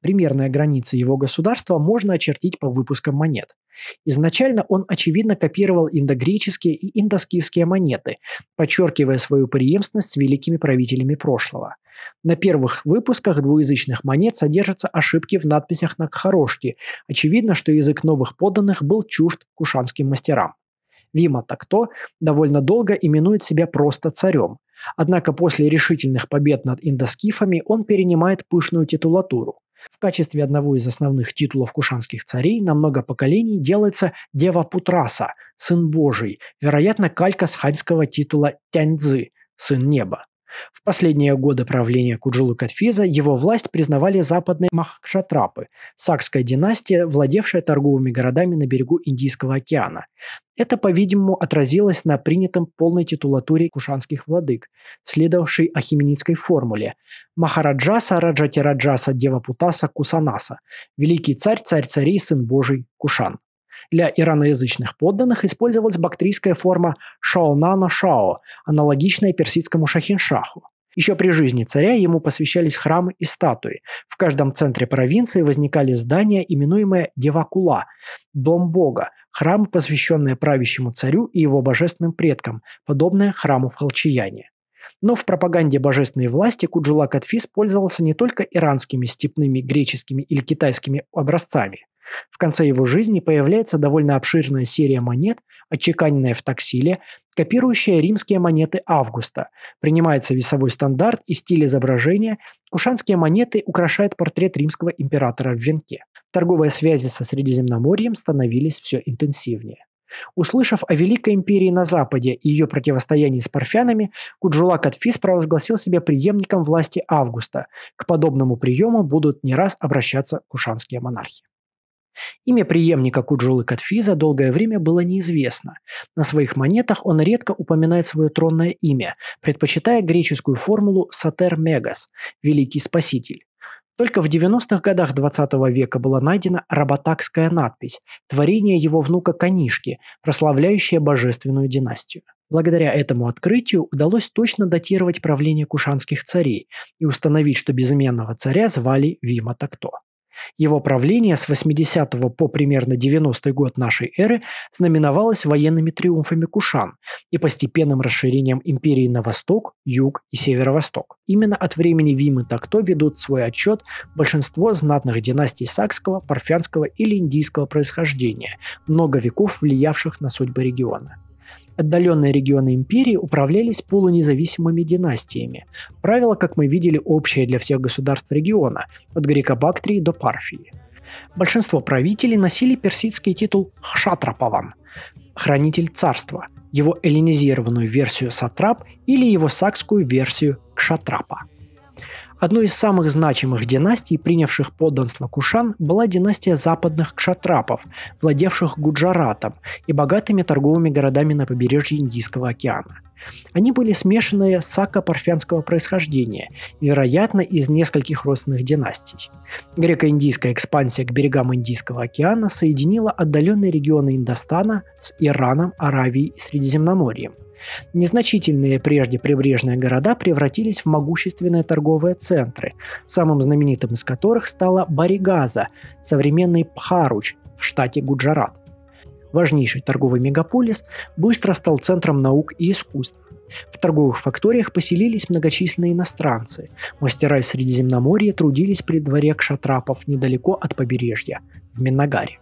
Примерные границы его государства можно очертить по выпускам монет. Изначально он, очевидно, копировал индогреческие и индоскифские монеты, подчеркивая свою преемственность с великими правителями прошлого. На первых выпусках двуязычных монет содержатся ошибки в надписях на кхарошке. Очевидно, что язык новых подданных был чужд кушанским мастерам. Вима Такто довольно долго именует себя просто царем. Однако после решительных побед над индоскифами он перенимает пышную титулатуру. В качестве одного из основных титулов кушанских царей на много поколений делается Дева Путраса, сын Божий, вероятно, калька с ханьского титула Тяньцзы, сын неба. В последние годы правления Куджулы Катфиза его власть признавали западные махкшатрапы, сакская династия, владевшая торговыми городами на берегу Индийского океана. Это, по-видимому, отразилось на принятом полной титулатуре кушанских владык, следовавшей ахименитской формуле Махараджаса Раджатираджаса Девапутаса Кусанаса, великий царь, царь царей, сын Божий, Кушан. Для ираноязычных подданных использовалась бактрийская форма Шаонана-Шао, аналогичная персидскому Шахиншаху. Еще при жизни царя ему посвящались храмы и статуи. В каждом центре провинции возникали здания, именуемые Девакула – дом бога, храмы, посвященные правящему царю и его божественным предкам, подобные храму в Халчияне. Но в пропаганде божественной власти Куджула Катфис пользовался не только иранскими, степными, греческими или китайскими образцами. В конце его жизни появляется довольно обширная серия монет, отчеканенная в таксиле, копирующая римские монеты Августа. Принимается весовой стандарт и стиль изображения. Кушанские монеты украшают портрет римского императора в венке. Торговые связи со Средиземноморьем становились все интенсивнее. Услышав о Великой империи на Западе и ее противостоянии с парфянами, Куджула Катфис провозгласил себя преемником власти Августа. К подобному приему будут не раз обращаться кушанские монархи. Имя преемника Куджулы Катфиза долгое время было неизвестно. На своих монетах он редко упоминает свое тронное имя, предпочитая греческую формулу «Сатер Мегас» – «Великий Спаситель». Только в 90-х годах 20 века была найдена рабатакская надпись – творение его внука Канишки, прославляющее божественную династию. Благодаря этому открытию удалось точно датировать правление кушанских царей и установить, что безымянного царя звали Вима Такто. Его правление с 80 по примерно 90 год нашей эры знаменовалось военными триумфами Кушан и постепенным расширением империи на восток, юг и северо-восток. Именно от времени Вимы Такто ведут свой отчет большинство знатных династий сакского, парфянского или индийского происхождения, много веков влиявших на судьбы региона. Отдаленные регионы империи управлялись полунезависимыми династиями. Правило, как мы видели, общее для всех государств региона, от Грекобактрии до Парфии. Большинство правителей носили персидский титул Хшатрапаван – хранитель царства, его эллинизированную версию Сатрап или его сакскую версию Кшатрапа – Одной из самых значимых династий, принявших подданство Кушан, была династия западных кшатрапов, владевших Гуджаратом и богатыми торговыми городами на побережье Индийского океана. Они были смешанные сако-парфянского происхождения, вероятно, из нескольких родственных династий. Греко-индийская экспансия к берегам Индийского океана соединила отдаленные регионы Индостана с Ираном, Аравией и Средиземноморьем – Незначительные прежде прибрежные города превратились в могущественные торговые центры, самым знаменитым из которых стала Баригаза, современный Пхаруч в штате Гуджарат. Важнейший торговый мегаполис быстро стал центром наук и искусств. В торговых факториях поселились многочисленные иностранцы. Мастера из Средиземноморья трудились при дворе кшатрапов недалеко от побережья, в Миннагаре.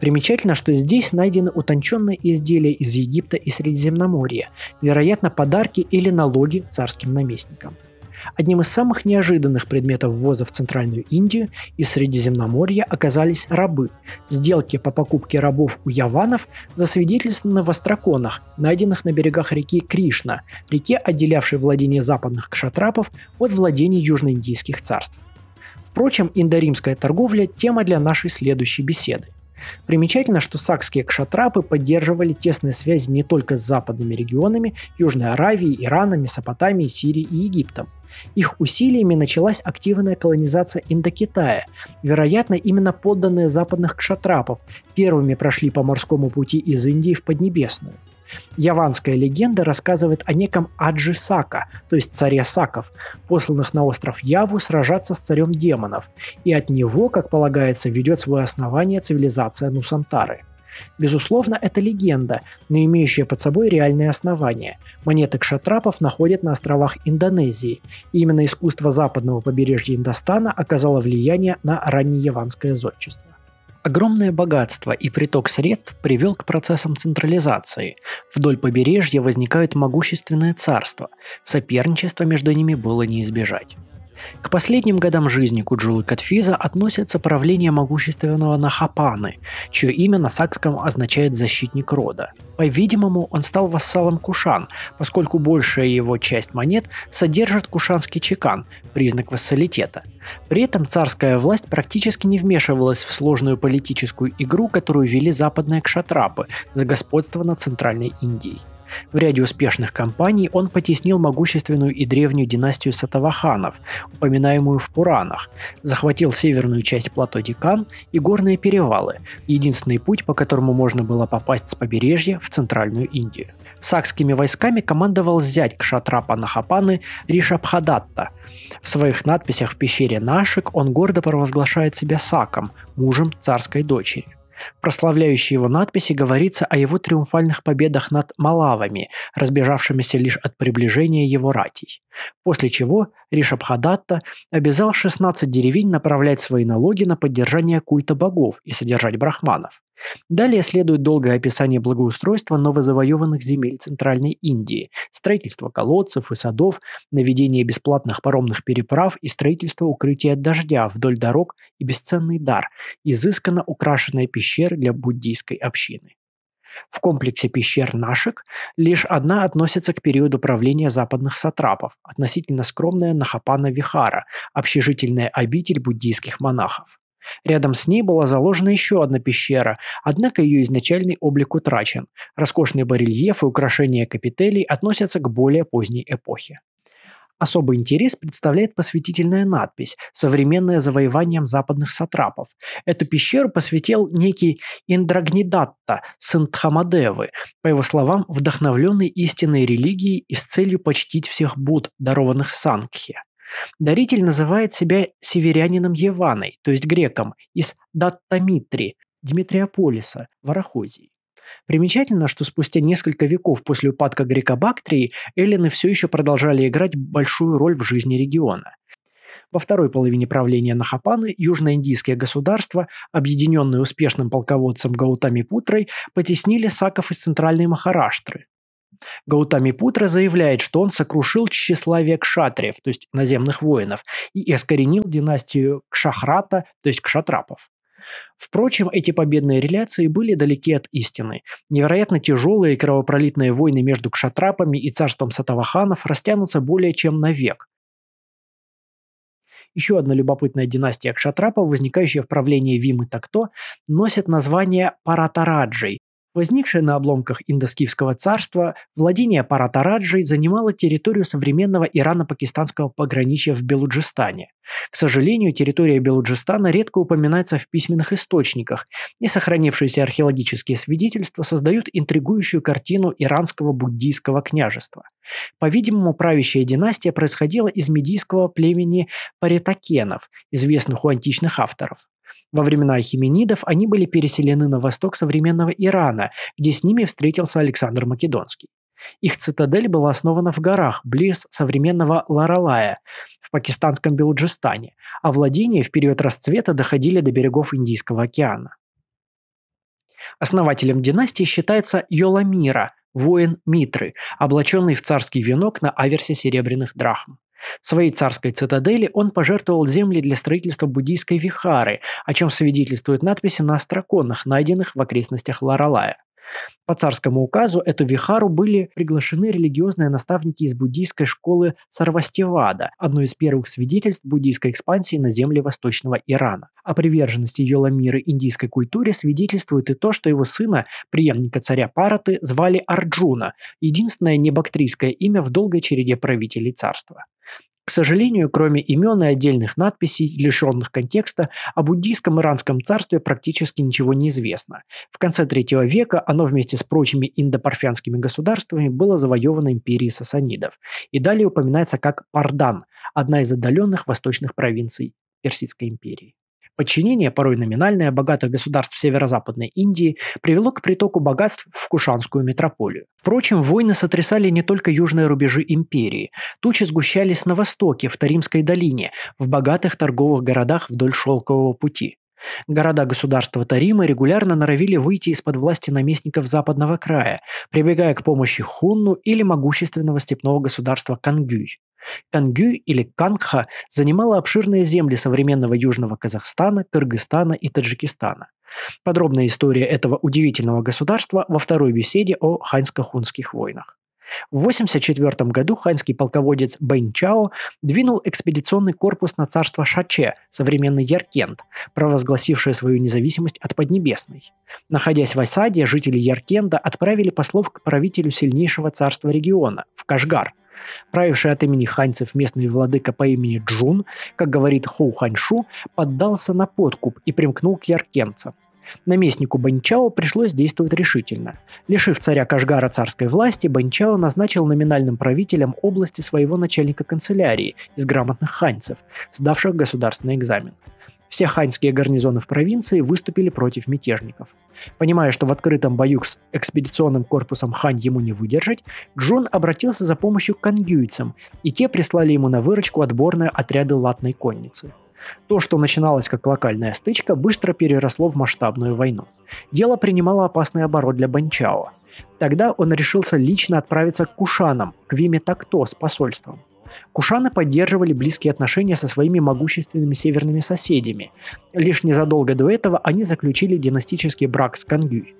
Примечательно, что здесь найдены утонченные изделия из Египта и Средиземноморья, вероятно, подарки или налоги царским наместникам. Одним из самых неожиданных предметов ввоза в Центральную Индию из Средиземноморья оказались рабы. Сделки по покупке рабов у яванов засвидетельствованы в остроконах, найденных на берегах реки Кришна, реке, отделявшей владение западных кшатрапов от владений южноиндийских царств. Впрочем, индоримская торговля – тема для нашей следующей беседы. Примечательно, что сакские кшатрапы поддерживали тесные связи не только с западными регионами Южной Аравии, Ирана, Месопотамии, Сирии и Египтом. Их усилиями началась активная колонизация Индокитая. Вероятно, именно подданные западных кшатрапов первыми прошли по морскому пути из Индии в Поднебесную. Яванская легенда рассказывает о неком Аджи Сака, то есть царе Саков, посланных на остров Яву сражаться с царем демонов, и от него, как полагается, ведет свое основание цивилизация Нусантары. Безусловно, это легенда, но имеющая под собой реальные основания. Монеты кшатрапов находят на островах Индонезии, и именно искусство западного побережья Индостана оказало влияние на раннеяванское зодчество. Огромное богатство и приток средств привел к процессам централизации. Вдоль побережья возникают могущественные царства. Соперничество между ними было не избежать. К последним годам жизни Куджулы Катфиза относится правление могущественного Нахапаны, чье имя на сакском означает «защитник рода». По-видимому, он стал вассалом Кушан, поскольку большая его часть монет содержит кушанский чекан, признак вассалитета. При этом царская власть практически не вмешивалась в сложную политическую игру, которую вели западные кшатрапы за господство над Центральной Индией. В ряде успешных кампаний он потеснил могущественную и древнюю династию сатаваханов, упоминаемую в Пуранах, захватил северную часть плато Дикан и горные перевалы, единственный путь, по которому можно было попасть с побережья в центральную Индию. Сакскими войсками командовал зять Кшатрапа Нахапаны Ришабхадатта. В своих надписях в пещере Нашик он гордо провозглашает себя Саком, мужем царской дочери. В прославляющей его надписи говорится о его триумфальных победах над Малавами, разбежавшимися лишь от приближения его ратей. После чего Ришабхадатта обязал 16 деревень направлять свои налоги на поддержание культа богов и содержать брахманов. Далее следует долгое описание благоустройства новозавоеванных земель Центральной Индии, строительство колодцев и садов, наведение бесплатных паромных переправ и строительство укрытия от дождя вдоль дорог и бесценный дар, изысканно украшенная пещеры для буддийской общины. В комплексе пещер Нашек лишь одна относится к периоду правления западных сатрапов, относительно скромная Нахапана Вихара, общежительная обитель буддийских монахов. Рядом с ней была заложена еще одна пещера, однако ее изначальный облик утрачен. Роскошные барельефы и украшения капителей относятся к более поздней эпохе. Особый интерес представляет посвятительная надпись, современная завоеванием западных сатрапов. Эту пещеру посвятил некий Индрагнидатта, сын Тхамадевы, по его словам, вдохновленный истинной религией и с целью почтить всех Буд, дарованных Сангхе. Даритель называет себя северянином Еваной, то есть греком, из Даттамитри, Димитриополиса, Варахозии. Примечательно, что спустя несколько веков после упадка Грекобактрии эллины все еще продолжали играть большую роль в жизни региона. Во второй половине правления Нахапаны южноиндийские государства, объединенные успешным полководцем Гаутами Путрой, потеснили саков из центральной Махараштры. Гаутами Путра заявляет, что он сокрушил тщеславие кшатриев, то есть наземных воинов, и искоренил династию Кшахрата, то есть кшатрапов. Впрочем, эти победные реляции были далеки от истины. Невероятно тяжелые кровопролитные войны между кшатрапами и царством сатаваханов растянутся более чем на век. Еще одна любопытная династия кшатрапов, возникающая в правлении Вимы Такто, носит название Паратараджей, Возникшее на обломках Индоскифского царства, владение Паратараджей занимало территорию современного Ирано-Пакистанского пограничья в Белуджистане. К сожалению, территория Белуджистана редко упоминается в письменных источниках, и сохранившиеся археологические свидетельства создают интригующую картину иранского буддийского княжества. По-видимому, правящая династия происходила из медийского племени паритакенов, известных у античных авторов. Во времена Ахименидов они были переселены на восток современного Ирана, где с ними встретился Александр Македонский. Их цитадель была основана в горах, близ современного Ларалая, в пакистанском Белуджистане, а владения в период расцвета доходили до берегов Индийского океана. Основателем династии считается Йоламира, воин Митры, облаченный в царский венок на аверсе серебряных драхм. В своей царской цитадели он пожертвовал земли для строительства буддийской вихары, о чем свидетельствуют надписи на остроконах, найденных в окрестностях Ларалая. По царскому указу эту вихару были приглашены религиозные наставники из буддийской школы Сарвастивада, одно из первых свидетельств буддийской экспансии на земле Восточного Ирана. О приверженности Йоламиры индийской культуре свидетельствует и то, что его сына, преемника царя Параты, звали Арджуна, единственное небактрийское имя в долгой череде правителей царства. К сожалению, кроме имен и отдельных надписей, лишенных контекста, о буддийском иранском царстве практически ничего не известно. В конце третьего века оно вместе с прочими индопарфянскими государствами было завоевано империей сасанидов и далее упоминается как Пардан, одна из отдаленных восточных провинций Персидской империи. Подчинение, порой номинальное, богатых государств северо-западной Индии привело к притоку богатств в Кушанскую метрополию. Впрочем, войны сотрясали не только южные рубежи империи. Тучи сгущались на востоке, в Таримской долине, в богатых торговых городах вдоль Шелкового пути. Города-государства Тарима регулярно норовили выйти из-под власти наместников западного края, прибегая к помощи Хунну или могущественного степного государства Кангюй. Кангюй или Кангха занимала обширные земли современного Южного Казахстана, Кыргызстана и Таджикистана. Подробная история этого удивительного государства во второй беседе о ханьско-хунских войнах. В 1984 году ханьский полководец Чао двинул экспедиционный корпус на царство Шаче, современный Яркент, провозгласившее свою независимость от Поднебесной. Находясь в осаде, жители Яркенда отправили послов к правителю сильнейшего царства региона, в Кашгар, Правивший от имени ханьцев местный владыка по имени Джун, как говорит Хоу Ханьшу, поддался на подкуп и примкнул к яркенцам. Наместнику Банчао пришлось действовать решительно. Лишив царя Кашгара царской власти, Банчао назначил номинальным правителем области своего начальника канцелярии из грамотных ханьцев, сдавших государственный экзамен. Все ханьские гарнизоны в провинции выступили против мятежников. Понимая, что в открытом бою с экспедиционным корпусом хань ему не выдержать, Джун обратился за помощью к кангюйцам, и те прислали ему на выручку отборные отряды латной конницы. То, что начиналось как локальная стычка, быстро переросло в масштабную войну. Дело принимало опасный оборот для Банчао. Тогда он решился лично отправиться к Кушанам, к Виме Такто с посольством. Кушаны поддерживали близкие отношения со своими могущественными северными соседями. Лишь незадолго до этого они заключили династический брак с Кангюй.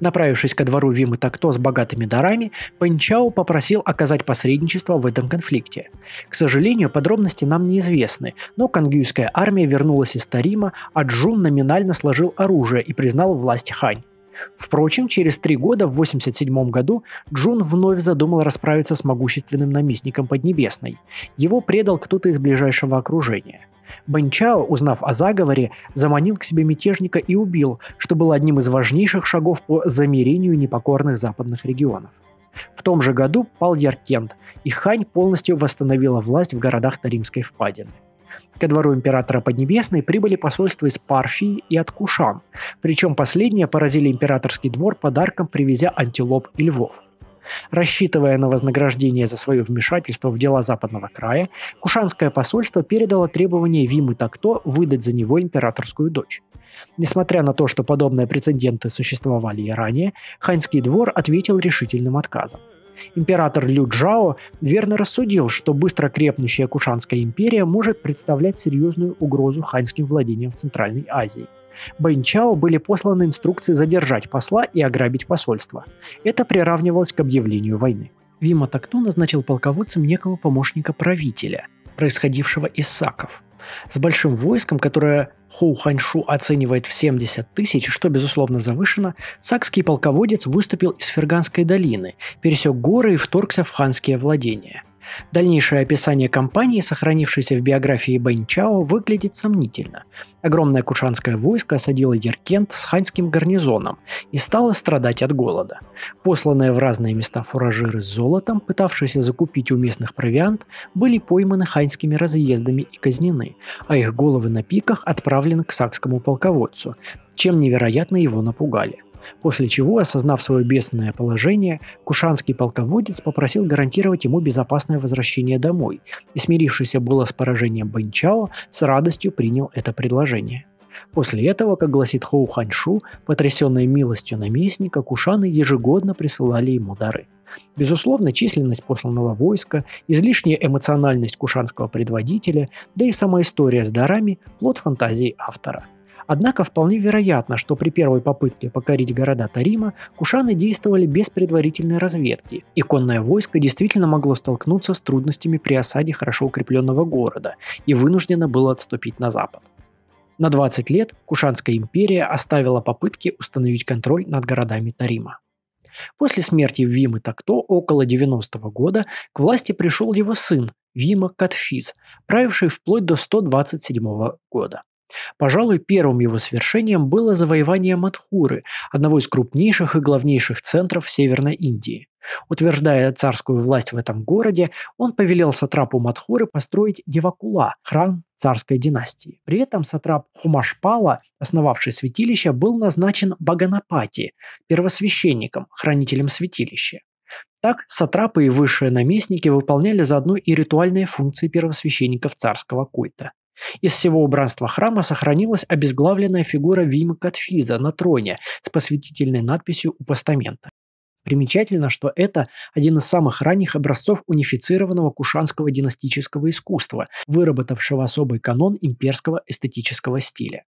Направившись ко двору Вимы Такто с богатыми дарами, Пэнчао попросил оказать посредничество в этом конфликте. К сожалению, подробности нам неизвестны, но кангюйская армия вернулась из Тарима, а Джун номинально сложил оружие и признал власть Хань. Впрочем, через три года, в 87 году, Джун вновь задумал расправиться с могущественным наместником Поднебесной. Его предал кто-то из ближайшего окружения. Бэнчао, узнав о заговоре, заманил к себе мятежника и убил, что было одним из важнейших шагов по замирению непокорных западных регионов. В том же году пал Яркент, и Хань полностью восстановила власть в городах Таримской впадины. Ко двору императора Поднебесной прибыли посольства из Парфии и от Кушан, причем последние поразили императорский двор подарком, привезя антилоп и львов. Рассчитывая на вознаграждение за свое вмешательство в дела западного края, Кушанское посольство передало требование Вимы Такто выдать за него императорскую дочь. Несмотря на то, что подобные прецеденты существовали и ранее, ханьский двор ответил решительным отказом. Император Лю Джао верно рассудил, что быстро крепнущая Кушанская империя может представлять серьезную угрозу ханьским владениям в Центральной Азии. Бэнчао были посланы инструкции задержать посла и ограбить посольство. Это приравнивалось к объявлению войны. Вима Такту назначил полководцем некого помощника правителя, происходившего из саков. С большим войском, которое Хоу Ханьшу оценивает в 70 тысяч, что, безусловно, завышено, сакский полководец выступил из Ферганской долины, пересек горы и вторгся в ханские владения – Дальнейшее описание кампании, сохранившейся в биографии Бэнчао, выглядит сомнительно. Огромное кушанское войско осадило Яркент с ханьским гарнизоном и стало страдать от голода. Посланные в разные места фуражиры с золотом, пытавшиеся закупить у местных провиант, были пойманы ханьскими разъездами и казнены, а их головы на пиках отправлены к сакскому полководцу, чем невероятно его напугали. После чего, осознав свое бедственное положение, кушанский полководец попросил гарантировать ему безопасное возвращение домой, и смирившийся было с поражением Бэнчао, с радостью принял это предложение. После этого, как гласит Хоу Ханьшу, потрясенные милостью наместника, кушаны ежегодно присылали ему дары. Безусловно, численность посланного войска, излишняя эмоциональность кушанского предводителя, да и сама история с дарами – плод фантазии автора – Однако вполне вероятно, что при первой попытке покорить города Тарима кушаны действовали без предварительной разведки, и конное войско действительно могло столкнуться с трудностями при осаде хорошо укрепленного города и вынуждено было отступить на запад. На 20 лет Кушанская империя оставила попытки установить контроль над городами Тарима. После смерти Вимы Такто около 90 -го года к власти пришел его сын Вима Катфиз, правивший вплоть до 127 -го года. Пожалуй, первым его свершением было завоевание Мадхуры, одного из крупнейших и главнейших центров Северной Индии. Утверждая царскую власть в этом городе, он повелел сатрапу Мадхуры построить Девакула, храм царской династии. При этом сатрап Хумашпала, основавший святилище, был назначен Баганапати, первосвященником, хранителем святилища. Так, сатрапы и высшие наместники выполняли заодно и ритуальные функции первосвященников царского культа. Из всего убранства храма сохранилась обезглавленная фигура Вима Катфиза на троне с посвятительной надписью у постамента. Примечательно, что это один из самых ранних образцов унифицированного кушанского династического искусства, выработавшего особый канон имперского эстетического стиля.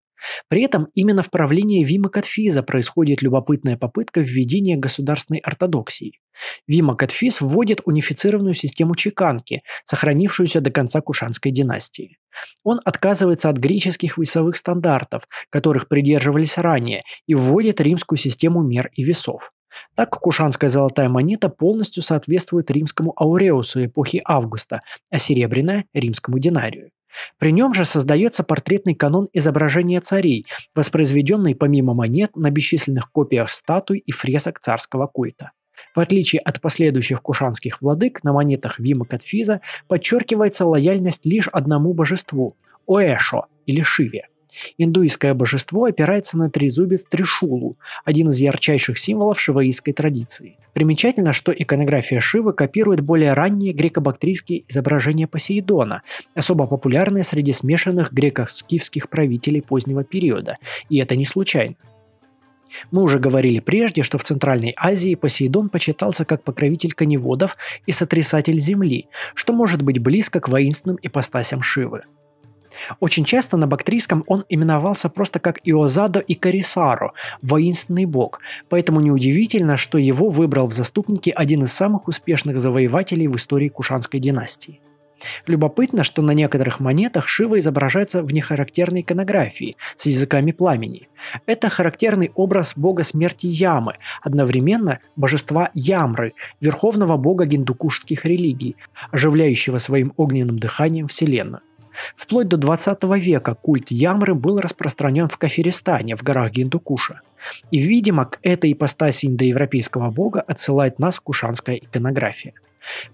При этом именно в правлении Вима Катфиза происходит любопытная попытка введения государственной ортодоксии. Вима Катфиз вводит унифицированную систему чеканки, сохранившуюся до конца Кушанской династии. Он отказывается от греческих весовых стандартов, которых придерживались ранее, и вводит римскую систему мер и весов. Так кушанская золотая монета полностью соответствует римскому ауреусу эпохи Августа, а серебряная – римскому динарию. При нем же создается портретный канон изображения царей, воспроизведенный помимо монет на бесчисленных копиях статуй и фресок царского культа. В отличие от последующих кушанских владык, на монетах Вима Катфиза подчеркивается лояльность лишь одному божеству – Оэшо или Шиве – Индуистское божество опирается на трезубец Тришулу, один из ярчайших символов шиваистской традиции. Примечательно, что иконография Шивы копирует более ранние греко-бактрийские изображения Посейдона, особо популярные среди смешанных греко-скифских правителей позднего периода, и это не случайно. Мы уже говорили прежде, что в Центральной Азии Посейдон почитался как покровитель коневодов и сотрясатель земли, что может быть близко к воинственным ипостасям Шивы. Очень часто на бактрийском он именовался просто как Иозадо и Карисаро – воинственный бог, поэтому неудивительно, что его выбрал в заступники один из самых успешных завоевателей в истории Кушанской династии. Любопытно, что на некоторых монетах Шива изображается в нехарактерной иконографии с языками пламени. Это характерный образ бога смерти Ямы, одновременно божества Ямры, верховного бога гиндукушских религий, оживляющего своим огненным дыханием Вселенную. Вплоть до 20 века культ Ямры был распространен в Кафиристане, в горах Гиндукуша. И, видимо, к этой ипостаси индоевропейского бога отсылает нас кушанская иконография.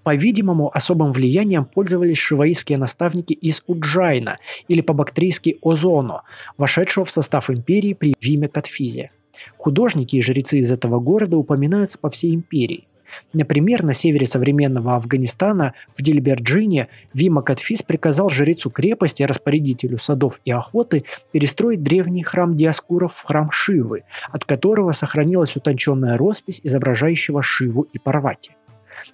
По-видимому, особым влиянием пользовались шиваистские наставники из Уджайна или по-бактрийски Озоно, вошедшего в состав империи при Виме Катфизе. Художники и жрецы из этого города упоминаются по всей империи. Например, на севере современного Афганистана, в Дильберджине, Вима Катфис приказал жрецу крепости, распорядителю садов и охоты, перестроить древний храм Диаскуров в храм Шивы, от которого сохранилась утонченная роспись, изображающего Шиву и Парвати.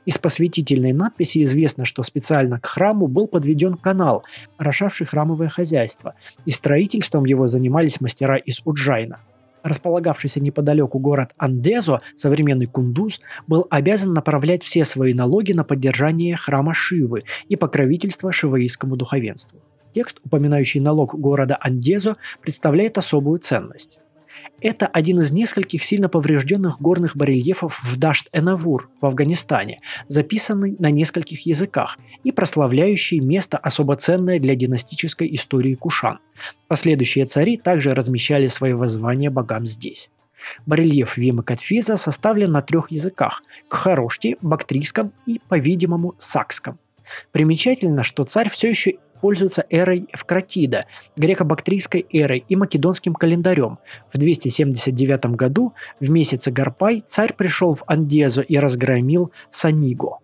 Из посвятительной надписи известно, что специально к храму был подведен канал, орошавший храмовое хозяйство, и строительством его занимались мастера из Уджайна – располагавшийся неподалеку город Андезо, современный Кундуз, был обязан направлять все свои налоги на поддержание храма Шивы и покровительство шиваистскому духовенству. Текст, упоминающий налог города Андезо, представляет особую ценность. Это один из нескольких сильно поврежденных горных барельефов в Дашт-Энавур в Афганистане, записанный на нескольких языках и прославляющий место особо ценное для династической истории Кушан. Последующие цари также размещали свои воззвания богам здесь. Барельеф Вима Катфиза составлен на трех языках – кхарошти, бактрийском и, по-видимому, сакском. Примечательно, что царь все еще пользуются эрой Эвкратида, греко-бактрийской эрой и македонским календарем. В 279 году в месяце Гарпай царь пришел в Андезу и разгромил Саниго.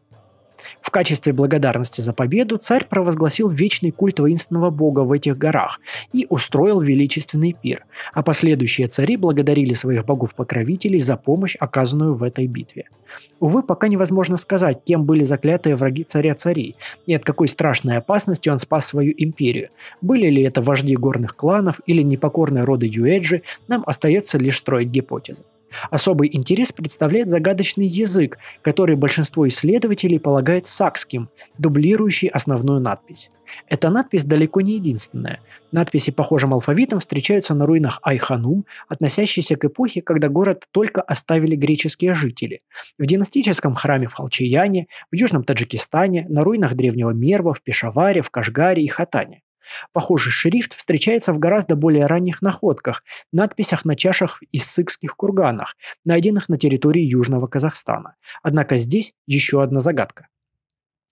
В качестве благодарности за победу царь провозгласил вечный культ воинственного бога в этих горах и устроил величественный пир, а последующие цари благодарили своих богов-покровителей за помощь, оказанную в этой битве. Увы, пока невозможно сказать, кем были заклятые враги царя-царей и от какой страшной опасности он спас свою империю. Были ли это вожди горных кланов или непокорные роды Юэджи, нам остается лишь строить гипотезы. Особый интерес представляет загадочный язык, который большинство исследователей полагает сакским, дублирующий основную надпись. Эта надпись далеко не единственная. Надписи похожим алфавитом встречаются на руинах Айханум, относящиеся к эпохе, когда город только оставили греческие жители. В династическом храме в Халчияне, в Южном Таджикистане, на руинах древнего Мерва, в Пешаваре, в Кашгаре и Хатане. Похожий шрифт встречается в гораздо более ранних находках, надписях на чашах и ссыкских курганах, найденных на территории Южного Казахстана. Однако здесь еще одна загадка.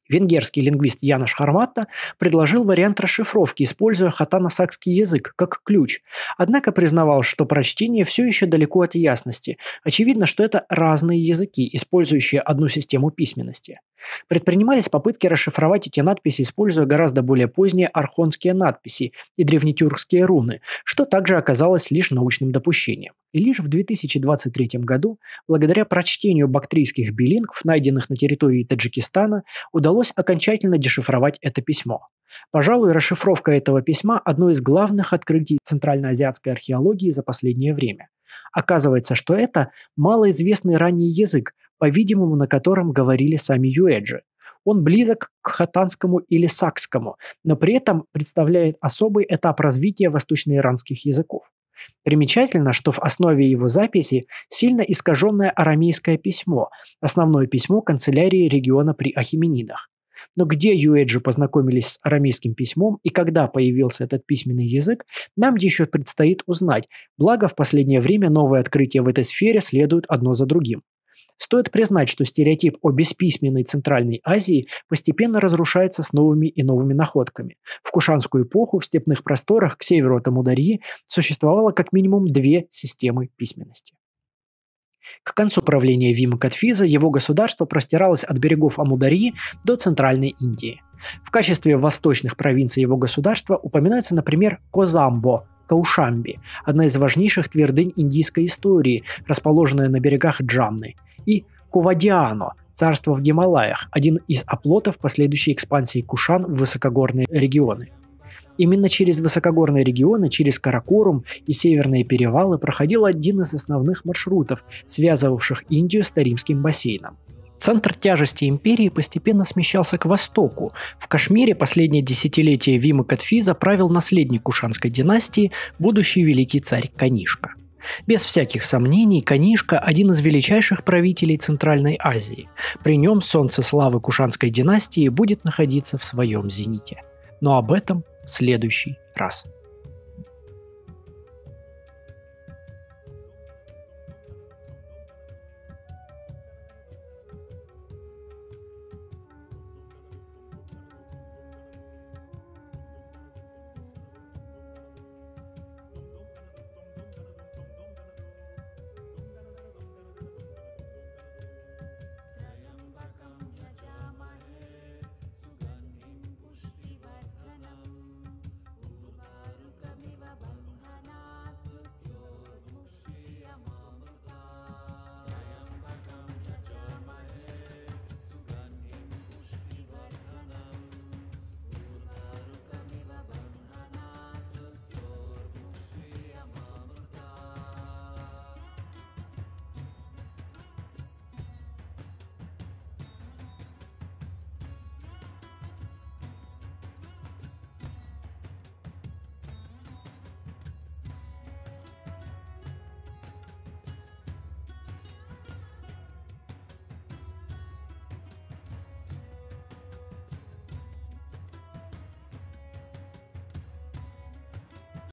Венгерский лингвист Янош Харматта предложил вариант расшифровки, используя хатано-сакский язык как ключ, однако признавал, что прочтение все еще далеко от ясности. Очевидно, что это разные языки, использующие одну систему письменности. Предпринимались попытки расшифровать эти надписи, используя гораздо более поздние архонские надписи и древнетюркские руны, что также оказалось лишь научным допущением. И лишь в 2023 году, благодаря прочтению бактрийских билингв, найденных на территории Таджикистана, удалось окончательно дешифровать это письмо. Пожалуй, расшифровка этого письма – одно из главных открытий центральноазиатской археологии за последнее время. Оказывается, что это малоизвестный ранний язык, по-видимому, на котором говорили сами юэджи. Он близок к хатанскому или сакскому, но при этом представляет особый этап развития восточноиранских языков. Примечательно, что в основе его записи сильно искаженное арамейское письмо, основное письмо канцелярии региона при Ахименидах. Но где Юэджи познакомились с арамейским письмом и когда появился этот письменный язык, нам еще предстоит узнать, благо в последнее время новые открытия в этой сфере следуют одно за другим. Стоит признать, что стереотип о бесписьменной Центральной Азии постепенно разрушается с новыми и новыми находками. В Кушанскую эпоху в степных просторах к северу от Амударьи существовало как минимум две системы письменности. К концу правления Вима Катфиза его государство простиралось от берегов Амударьи до Центральной Индии. В качестве восточных провинций его государства упоминаются, например, Козамбо, Каушамби, одна из важнейших твердынь индийской истории, расположенная на берегах Джамны, и Кувадиано, царство в Гималаях, один из оплотов последующей экспансии Кушан в высокогорные регионы. Именно через высокогорные регионы, через Каракорум и северные перевалы проходил один из основных маршрутов, связывавших Индию с Таримским бассейном. Центр тяжести империи постепенно смещался к востоку. В Кашмире последнее десятилетие Вима Катфиза правил наследник Кушанской династии, будущий великий царь Канишка. Без всяких сомнений, Канишка – один из величайших правителей Центральной Азии. При нем солнце славы Кушанской династии будет находиться в своем зените. Но об этом в следующий раз.